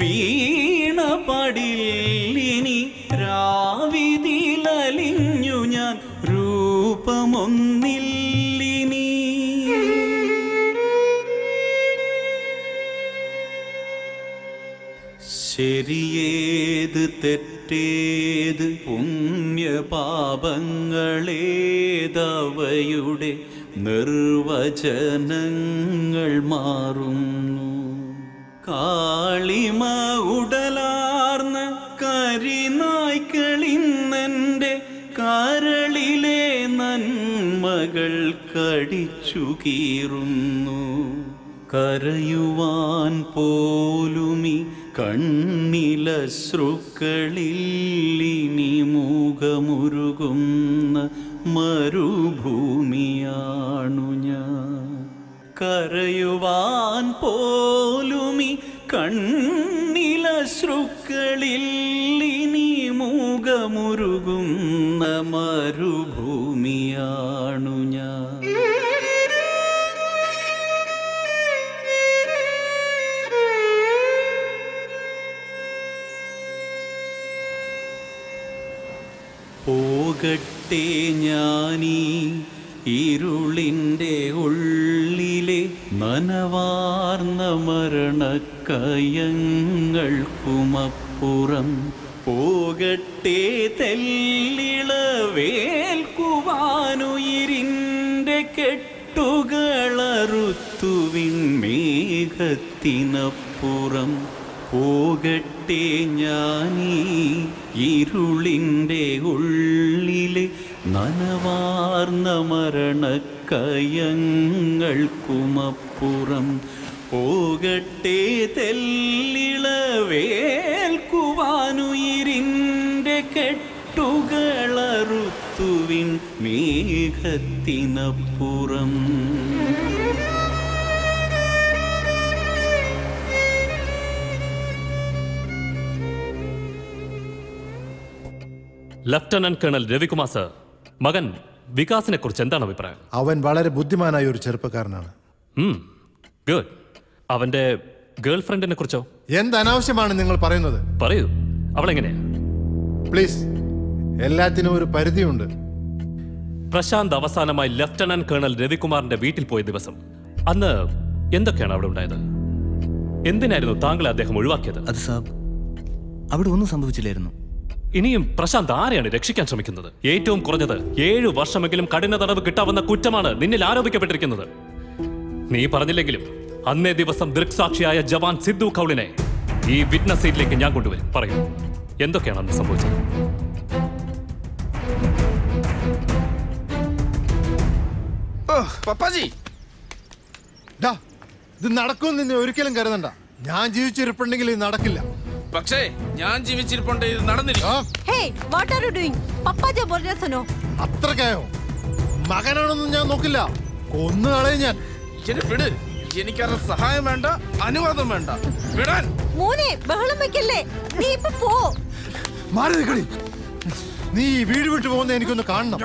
വീണ പടില്ലിനി ശരിയേത് തെറ്റേത് പുണ്യപാപങ്ങളേതവയുടെ നിർവചനങ്ങൾ മാറുന്നു. കാളിമ ഉടലാർന്ന കരിനായ്ക്കളിന്നെന്റെ കരളിലെ നന്മകൾ കടിച്ചു കീറുന്നു. കരയുവാൻ പോലുമി കണ്ണില ശ്രുക്കളിലിനി മുഖമുരുകുന്ന മരുഭൂമിയാണു ഞാൻ. കരയുവാൻ പോലുമി കണ്ണില ശ്രുക്കളിലിനി മുഖമുരുകുന്ന മരുഭൂമിയാണു പോകട്ടെ ഞാനീ ഇരുളിന്റെ ഉള്ളിലെ നനവാർന്ന മരണക്കയങ്ങൾക്കുമപ്പുറം പോകട്ടെ തെല്ലിളവേൽക്കുവാനുയിരിന്റെ കെട്ടുകളറുത്തുവിൻ മേഘത്തിനപ്പുറം പോകട്ടെ ഞാനീ ഇരുളിന്റെ ഉള്ളിലെ നനവാർന്ന മരണക്കയങ്ങൾക്കുമപ്പുറം പോകട്ടെ തെല്ലിളവേൽക്കുവാനുയിരിന്റെ കെട്ടുകളറുത്തുവിൻ മേഘത്തിനപ്പുറം. ലഫ്റ്റനന്റ് കേണൽ രവികുമാർ സർ മകൻ വികാസിനെ കുറിച്ച് എന്താണ് അഭിപ്രായം? അവൻ വളരെ ബുദ്ധിമാനായ ഒരു ചെറുപ്പക്കാരനാണ്. ഗുഡ് അവന്റെ ഗേൾ ഫ്രണ്ടിനെ കുറിച്ചോ? എന്ത് അനാവശ്യമാണ് നിങ്ങൾ പറയുന്നത്? പറയൂ. അവളെങ്ങനെയാ? പ്ലീസ് എല്ലാത്തിനും ഒരു പരിധിയുണ്ട്. പ്രശാന്ത് അവസാനമായി ലഫ്റ്റനന്റ് കേണൽ രവികുമാറിന്റെ വീട്ടിൽ പോയ ദിവസം. അന്ന് എന്തൊക്കെയാണ് അവിടെ ഉണ്ടായത്? എന്തിനായിരുന്നു താങ്കളെ അദ്ദേഹം ഒഴിവാക്കിയത്? അത് സാബ് അവിടെ ഒന്നും സംഭവിച്ചില്ലായിരുന്നു. ഇനിയും പ്രശാന്ത് ആരെയാണ് രക്ഷിക്കാൻ ശ്രമിക്കുന്നത്? ഏറ്റവും കുറഞ്ഞത് ഏഴു വർഷമെങ്കിലും കഠിന തടവ് കിട്ടാവുന്ന കുറ്റമാണ് നിന്നിൽ ആരോപിക്കപ്പെട്ടിരിക്കുന്നത്. നീ പറഞ്ഞില്ലെങ്കിലും അന്നേ ദിവസം ദൃക്സാക്ഷിയായ ജവാൻ സിദ്ധു കൗളിനെ ഈ വിറ്റ്നസ് സീറ്റിലേക്ക് ഞാൻ കൊണ്ടുവരും. പറയൂ എന്തൊക്കെയാണ് അന്ന് സംഭവിച്ചത്? പപ്പാജി! ഇത് നടക്കുമെന്ന് ഒരിക്കലും കരുതണ്ട. ഞാൻ ജീവിച്ചിരിപ്പുണ്ടെങ്കിൽ ഇത് നടക്കില്ല. പക്ഷേ ഞാൻ ജീവിച്ചിരിപ്പുണ്ട് ഇത് നടന്നിരിക്കും. അത്രക്കായോ മകനാണെന്നും ഞാൻ നോക്കില്ല. കൊന്നു കളയും ഞാൻ. വിട്. എനിക്കത് സഹായം വേണ്ട അനുവാദം വേണ്ട. വിടാൻ. മോനെ ബഹളം വെക്കല്ലേ? നീ ഇപ്പൊ പോ. മാറി നീ വീട് വിട്ടു പോകുന്ന എനിക്കൊന്ന് കാണണം.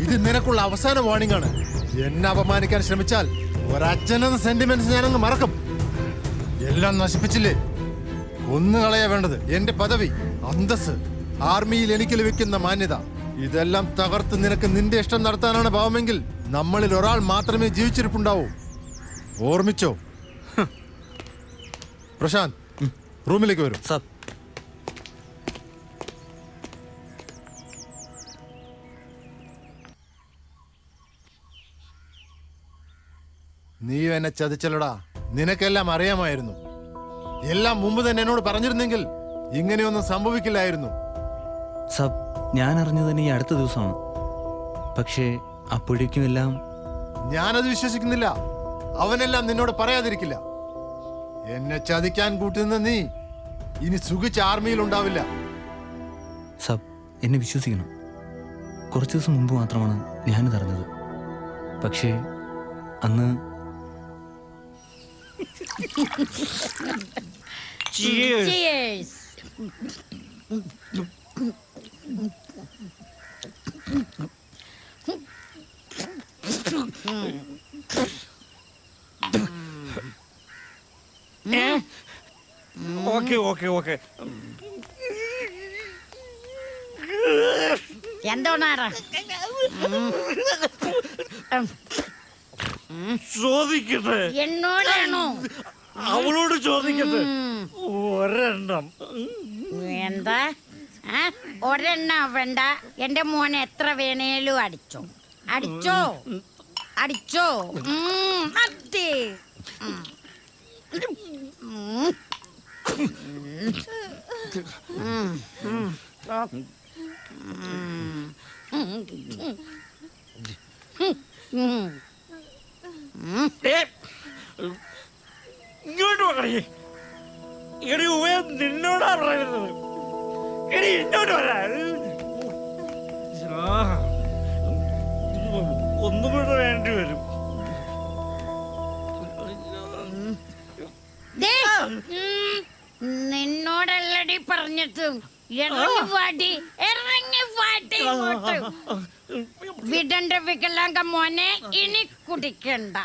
ഇത് നിനക്കുള്ള അവസാന വാണിംഗ് ആണ്. എന്നെ അപമാനിക്കാൻ ശ്രമിച്ചാൽ ഒരച്ഛനെന്ന സെന്റിമെന്റ്സ് ഞാനങ്ങ് മറക്കും. എല്ലാം നശിപ്പിച്ചില്ലേ? കൊന്നുകളയാ വേണ്ടത്. എന്റെ പദവി അന്തസ് ആർമിയിൽ എനിക്ക് ലഭിക്കുന്ന മാന്യത. ഇതെല്ലാം തകർത്ത് നിനക്ക് നിന്റെ ഇഷ്ടം നടത്താനാണ് ഭാവമെങ്കിൽ നമ്മളിൽ ഒരാൾ മാത്രമേ ജീവിച്ചിരിപ്പുണ്ടാവൂ. ഓർമ്മിച്ചോ? പ്രശാന്ത് റൂമിലേക്ക് വരും. നീ എന്നെ ചതിച്ചല്ലടാ. നിനക്കെല്ലാം അറിയാമായിരുന്നു. എല്ലാം മുമ്പ് തന്നെ എന്നോട് പറഞ്ഞിരുന്നെങ്കിൽ ഇങ്ങനെയൊന്നും സംഭവിക്കില്ലായിരുന്നു. സബ് ഞാൻ അറിഞ്ഞത് തന്നെ ഈ അടുത്ത ദിവസമാണ്. പക്ഷേ അപ്പോഴേക്കും എല്ലാം ഞാനത് വിശ്വസിക്കുന്നില്ല. അവനെല്ലാം നിന്നോട് പറയാതിരിക്കില്ല. എന്നെ ചതിക്കാൻ കൂട്ടുന്ന നീ ഇനി സുഖിച്ച ആർമിയിൽ ഉണ്ടാവില്ല. സബ് എന്നെ വിശ്വസിക്കണം. കുറച്ച് ദിവസം മുമ്പ് മാത്രമാണ് ഞാനിത് അറിഞ്ഞത് പക്ഷേ അന്ന് Cheers. Cheers. Okay okay okay എന്തോന്നാറ് ചോദിക്കട്ടെ. എന്നോടാണോ? അവളോട് ചോദിക്കട്ടെ. ഒരെണ്ണം. എന്താ? ഒരെണ്ണം വേണ്ട. എന്റെ മോനെ എത്ര വേണേലും അടിച്ചോ. അടിച്ചോ? അടിച്ചോ? ഉം, മതി. ഇങ്ങോട്ട് പറയേ എടി ഉവ നിന്നോടാ പറയുന്നത്. എടി ഇങ്ങോട്ട് വരാ ഒന്നും കൂടെ വേണ്ടി വരും. നിന്നോടല്ലടി പറഞ്ഞത്. വിടണ്ട വികലാംഗ മോനെ ഇനി കുടിക്കണ്ട.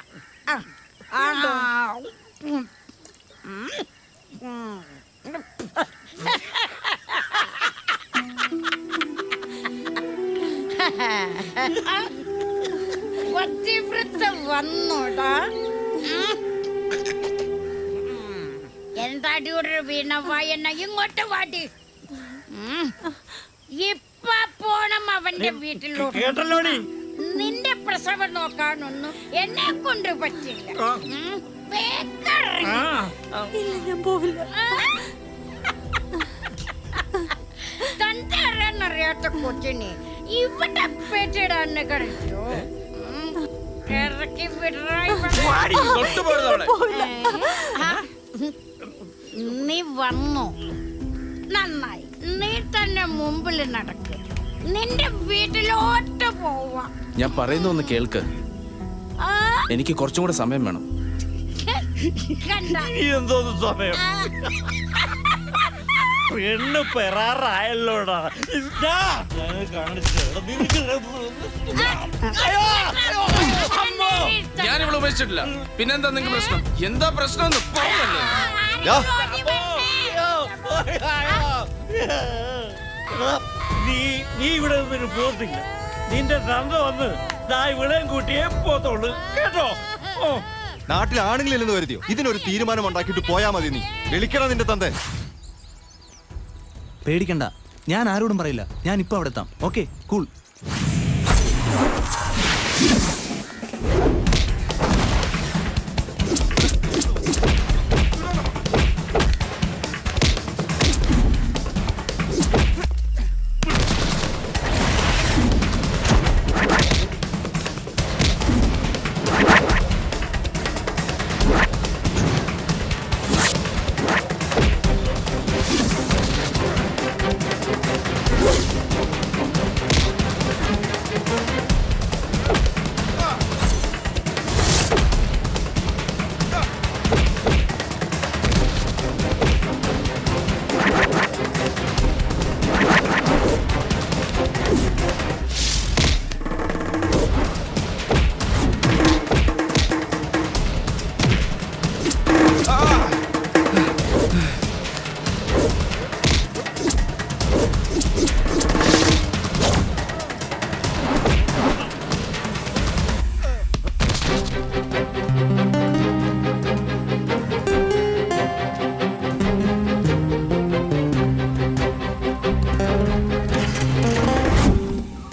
പതിവ്രത വന്നോടാ. എന്താടി ഒരു വീണവ എന്ന ഇങ്ങോട്ട് വാടി. ഇപ്പൊ പോണം അവന്റെ വീട്ടിലോട്ട്. കേട്ടല്ലോടി നിന്റെ പ്രസവം നോക്കാനൊന്നും എന്നെ കൊണ്ട് പറ്റില്ല. ഇല്ല ഞാൻ പോവില്ല. തന്റെ അറിയാന്നറിയാത്ത കൊച്ചിനെ ഇവിടെ പേറ്റിടാന്ന് കഴിച്ചു ഇറക്കി. നീ വന്നു? നന്നായി. നീ തന്നെ മുമ്പിൽ നടക്ക് നിന്റെ വീട്ടിലോട്ട് പോവാ ഞാൻ പറയുന്ന ഒന്ന് കേൾക്ക് എനിക്ക് കുറച്ചും കൂടെ സമയം വേണം എന്തോന്ന് സമയം പെണ്ണ് പെറാറായല്ലോടാ ഞാൻ കാണിച്ചു ഞാൻ ഇവിടെ ഉപേക്ഷിച്ചിട്ടില്ല പിന്നെന്താ നിങ്ങൾക്ക് പ്രശ്നം എന്താ പ്രശ്നം നീ നീ ഇവിടെ നിന്നൊരു പോത്തില്ല. നിന്റെ തന്ത വന്ന് ദാ ഇവിടെയും കൂട്ടിയേ പോത്തോളൂ. കേട്ടോ? ഓ. നാട്ടിൽ ആണുങ്ങളില്ലെന്ന് വരുത്തിയോ ഇതിനൊരു തീരുമാനം ഉണ്ടാക്കിയിട്ട് പോയാ മതി നീ. വിളിക്കണം നിന്റെ തന്തൻ. പേടിക്കണ്ട. ഞാൻ ആരോടും പറയില്ല. ഞാൻ ഇപ്പൊ അവിടെ എത്താം. Okay cool.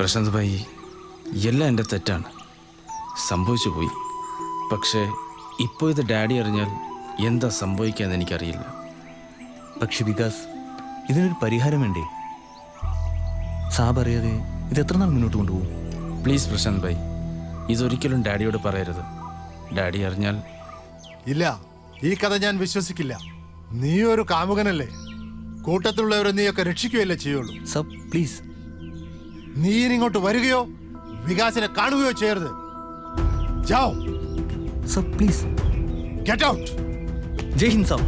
പ്രശാന്ത് ഭായി എല്ലാം എന്റെ തെറ്റാണ്. സംഭവിച്ചു പോയി. പക്ഷേ ഇപ്പോൾ ഇത് ഡാഡി അറിഞ്ഞാൽ എന്താ സംഭവിക്കാന്ന് എനിക്കറിയില്ല. പക്ഷെ വികാസ് ഇതിനൊരു പരിഹാരം വേണ്ടേ? സാബ് അറിയാതെ ഇത് എത്ര നാൾ മുന്നോട്ട് കൊണ്ടുപോകും? പ്ലീസ് പ്രശാന്ത് ഭായി ഇതൊരിക്കലും ഡാഡിയോട് പറയരുത്. ഡാഡി അറിഞ്ഞാൽ ഇല്ല ഈ കഥ ഞാൻ വിശ്വസിക്കില്ല. നീ ഒരു കാമുകനല്ലേ? കൂട്ടത്തിലുള്ളവരെ നീയൊക്കെ രക്ഷിക്കുകയല്ലേ ചെയ്യുള്ളൂ. സബ് പ്ലീസ്. നീ ഇങ്ങോട്ട് വരികയോ വികാസിനെ കാണുകയോ ചെയ്യരുത്. ജാओ sahab please. Get out Jai Hind sahab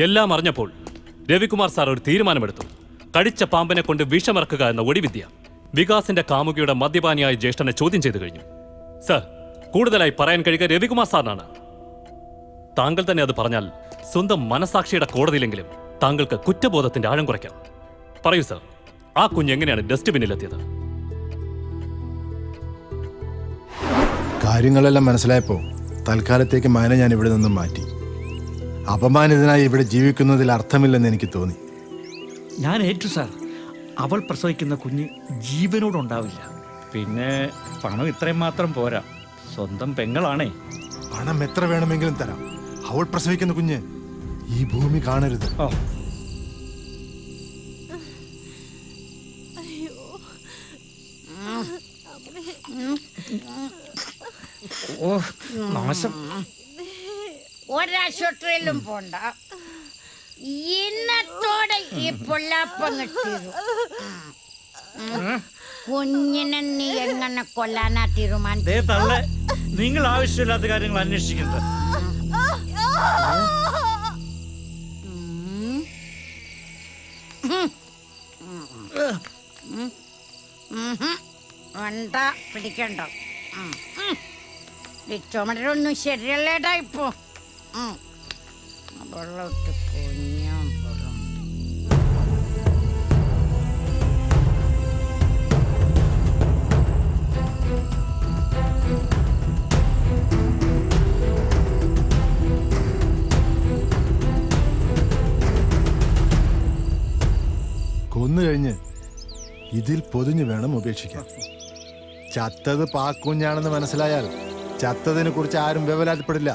എല്ലാം അറിഞ്ഞപ്പോൾ രവികുമാർ സാർ ഒരു തീരുമാനമെടുത്തു. കടിച്ച പാമ്പിനെ കൊണ്ട് വിഷമിറക്കുക എന്ന ഒടിവിദ്യ. വികാസിന്റെ കാമുകിയുടെ മദ്യപാനിയായ ജ്യേഷ്ഠനെ ചോദ്യം ചെയ്തു കഴിഞ്ഞു. സർ കൂടുതലായി പറയാൻ കഴിയുക രവികുമാർ സാറിനാണ്. താങ്കൾ തന്നെ അത് പറഞ്ഞാൽ സ്വന്തം മനസാക്ഷിയുടെ കോടതിയിലെങ്കിലും താങ്കൾക്ക് കുറ്റബോധത്തിന്റെ ആഴം കുറയ്ക്കാം. പറയൂ സർ. ആ കുഞ്ഞ് എങ്ങനെയാണ് ഡസ്റ്റ്ബിന്നിലെത്തിയത് കാര്യങ്ങളെല്ലാം മനസ്സിലായപ്പോൾ തൽക്കാലത്തേക്ക് മകനെ ഞാൻ ഇവിടെ നിന്നും മാറ്റി. അപമാനിതനായി ഇവിടെ ജീവിക്കുന്നതിൽ അർത്ഥമില്ലെന്ന് എനിക്ക് തോന്നി. ഞാൻ ഏറ്റു സാർ. അവൾ പ്രസവിക്കുന്ന കുഞ്ഞ് ജീവനോടുണ്ടാവില്ല. പിന്നെ പണം ഇത്രയും മാത്രം പോരാ. സ്വന്തം പെങ്ങളാണേ. പണം എത്ര വേണമെങ്കിലും തരാം. അവൾ പ്രസവിക്കുന്ന കുഞ്ഞ് ഈ ഭൂമി കാണരുത്. ഓ നാശം. ഒരാശുപത്രിയിലും പോണ്ട. ഇന്നത്തോടെ ഈ പൊല്ലാപ്പം കിട്ടിയത്. കുഞ്ഞിനെ നീ എങ്ങനെ കൊല്ലാനാ ദേ തീരുമാനിച്ചത് നിങ്ങൾ ആവശ്യമില്ലാത്ത കാര്യങ്ങൾ അന്വേഷിക്കുന്നത് വേണ്ട പിടിക്കണ്ട ഒന്നും ശരിയല്ലേട്ടാ ഇപ്പോ. വെള്ളം ഇട്ട് കുഞ്ഞാൻ ഇതിൽ പൊതിഞ്ഞു വേണം ഉപേക്ഷിക്കാൻ. ചത്തത് പാക്കുഞ്ഞാണെന്ന് മനസ്സിലായാൽ ചത്തതിനെ കുറിച്ച് ആരും വിവലാതിപ്പെടില്ല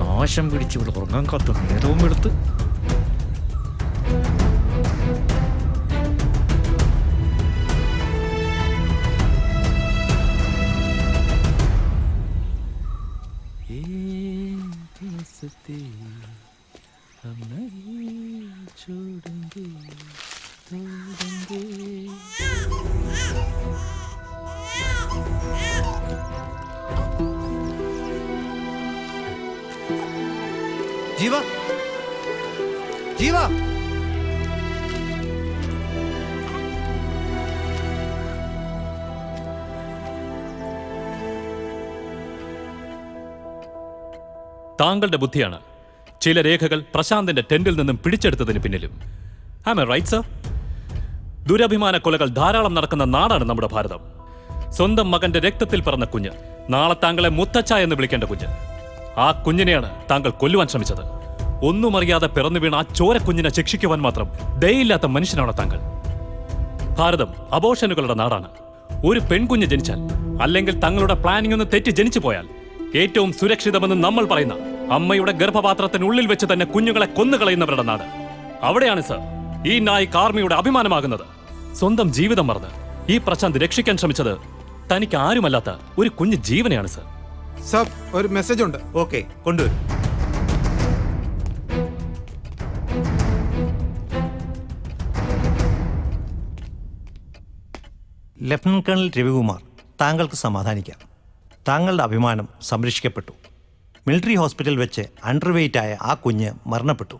നാശം പിടിച്ച് ഇവിടെ ഉറങ്ങാൻ കാത്ത. നേരവും എടുത്ത് താങ്കളുടെ ബുദ്ധിയാണ്. ചില രേഖകൾ പ്രശാന്തിന്റെ ടെന്റിൽ നിന്നും പിടിച്ചെടുത്തതിന് പിന്നിലും. ആമ റൈറ്റ് സർ ദുരഭിമാന കൊലകൾ ധാരാളം നടക്കുന്ന നാടാണ് നമ്മുടെ ഭാരതം. സ്വന്തം മകന്റെ രക്തത്തിൽ പിറന്ന കുഞ്ഞ്. നാളെ താങ്കളെ മുത്തച്ഛ എന്ന് വിളിക്കേണ്ട കുഞ്ഞ്. ആ കുഞ്ഞിനെയാണ് താങ്കൾ കൊല്ലുവാൻ ശ്രമിച്ചത്. ഒന്നും അറിയാതെ പിറന്നു വീണ ആ ചോര കുഞ്ഞിനെ ശിക്ഷിക്കുവാൻ മാത്രം ദയയില്ലാത്ത മനുഷ്യനാണ് താങ്കൾ. ഭാരതം അബോഷനുകളുടെ നാടാണ്. ഒരു പെൺകുഞ്ഞ് ജനിച്ചാൽ അല്ലെങ്കിൽ തങ്ങളുടെ പ്ലാനിംഗ് ഒന്ന് തെറ്റി ജനിച്ചു പോയാൽ ഏറ്റവും സുരക്ഷിതമെന്ന് നമ്മൾ പറയുന്ന അമ്മയുടെ ഗർഭപാത്രത്തിനുള്ളിൽ വെച്ച് തന്നെ കുഞ്ഞുങ്ങളെ കൊന്നുകളയുന്നവരുടെ നാട്. അവിടെയാണ് സർ ഈ നായ് കാർമിയുടെ അഭിമാനമാകുന്നത്. സ്വന്തം ജീവിതം മറന്ന് ഈ പ്രശാന്ത് രക്ഷിക്കാൻ ശ്രമിച്ചത് തനിക്ക് ആരുമല്ലാത്ത ഒരു കുഞ്ഞു ജീവനെയാണ് സർ. സർ ഒരു മെസ്സേജ് ഉണ്ട് ഓക്കെ കൊണ്ടുവരും. ലഫ്റ്റനന്റ് കേണൽ രവികുമാർ താങ്കൾക്ക് സമാധാനിക്കാം. താങ്കളുടെ അഭിമാനം സംരക്ഷിക്കപ്പെട്ടു. മിലിറ്ററി ഹോസ്പിറ്റൽ വെച്ച് അണ്ടർ വെയിറ്റ് ആയ ആ കുഞ്ഞ് മരണപ്പെട്ടു.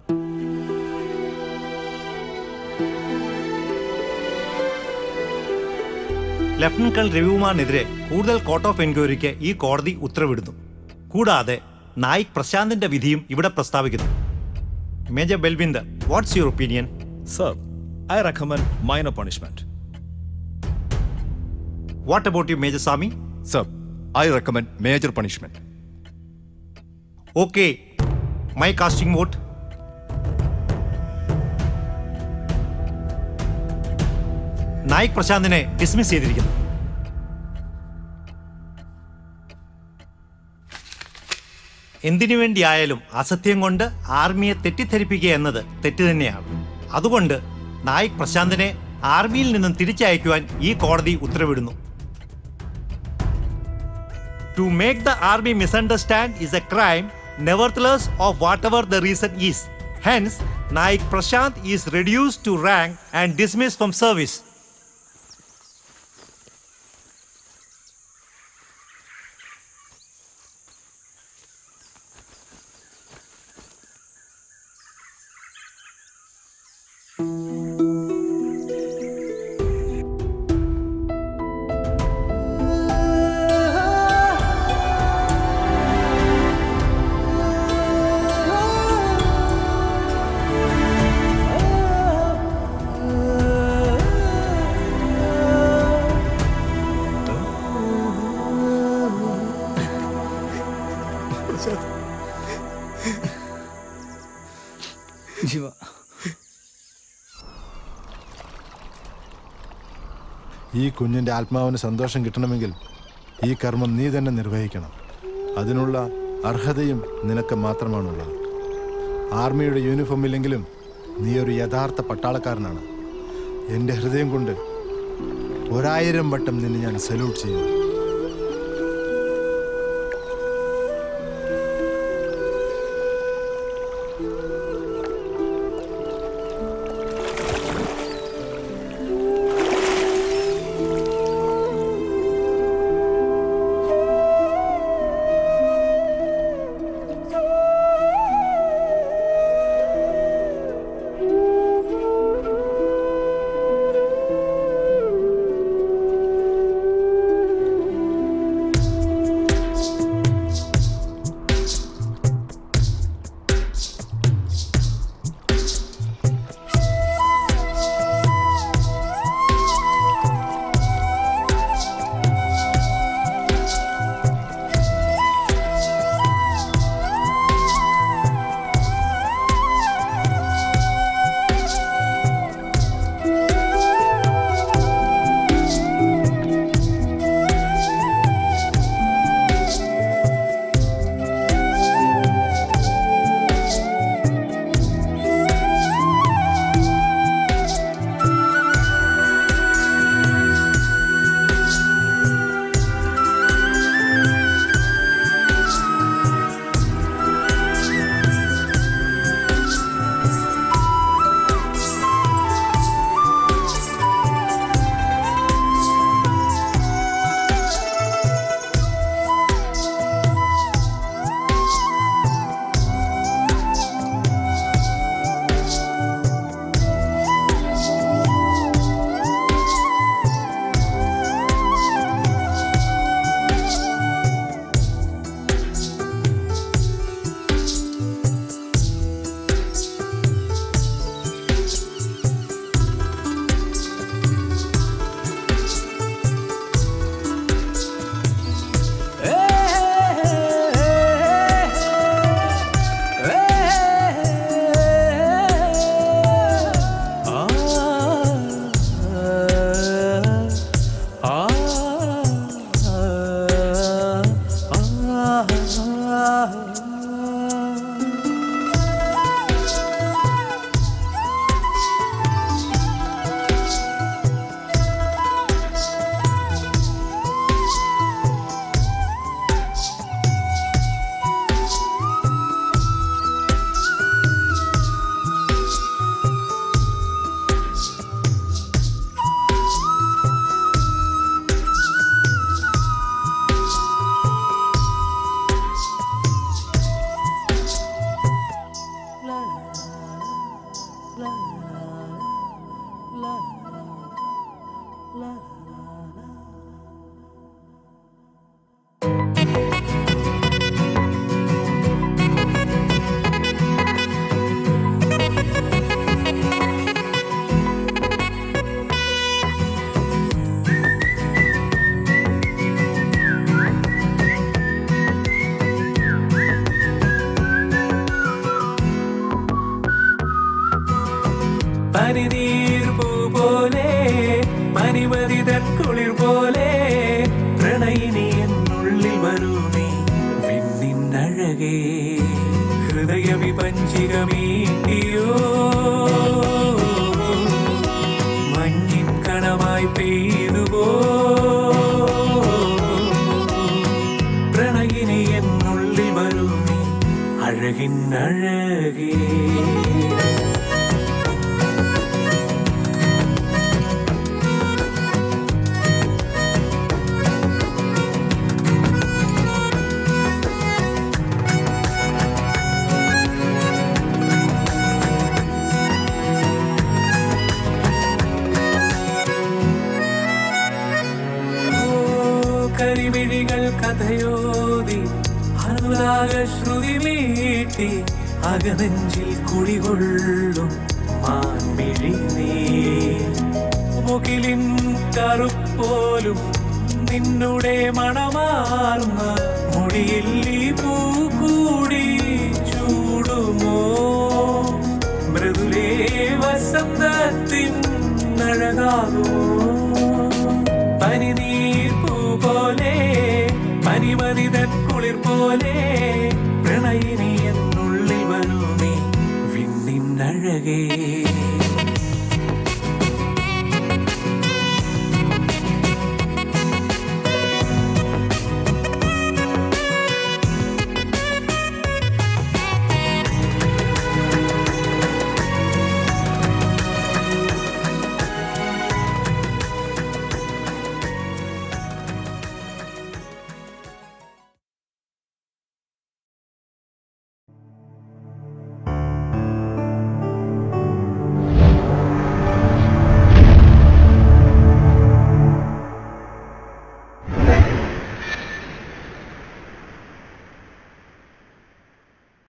ലഫ്റ്റനന്റ് കേണൽ രവികുമാറിനെതിരെ കൂടുതൽ കോർട്ട് ഓഫ് എൻക്വയറിക്ക് ഈ കോടതി ഉത്തരവിടുന്നു. കൂടാതെ നായിക് പ്രശാന്തിന്റെ വിധിയും ഇവിടെ പ്രസ്താവിക്കുന്നു. Major Belwinder what's your opinion? Sir I recommend minor punishment. What about you major Swamy? Sir I recommend major punishment. Okay my casting vote Naik പ്രശാന്തിനെ dismiss ചെയ്തിരിക്കുന്നു. എന്തിനു വേണ്ടിയായാലും അസത്യം കൊണ്ട് ആർമിയെ തെറ്റിദ്ധരിപ്പിക്കുക എന്നത് തെറ്റ് തന്നെയാണ് അതുകൊണ്ട് നായിക് പ്രശാന്തിനെ ആർമിയിൽ നിന്നും തിരിച്ചയക്കുവാൻ ഈ കോടതി ഉത്തരവിടുന്നു. To make the army misunderstand is a crime nevertheless of whatever the reason is. Hence, Naik Prashant is reduced to rank and dismissed from service. ആത്മാവിന് സന്തോഷം കിട്ടണമെങ്കിൽ ഈ കർമ്മം നീ തന്നെ നിർവഹിക്കണം. അതിനുള്ള അർഹതയും നിനക്ക് മാത്രമാണുള്ളത്. ആർമിയുടെ യൂണിഫോം ഇല്ലെങ്കിലും നീ ഒരു യഥാർത്ഥ പട്ടാളക്കാരനാണ്. എന്റെ ഹൃദയം കൊണ്ട് ഒരായിരം വട്ടം നിന്നെ ഞാൻ സല്യൂട്ട് ചെയ്യുന്നു.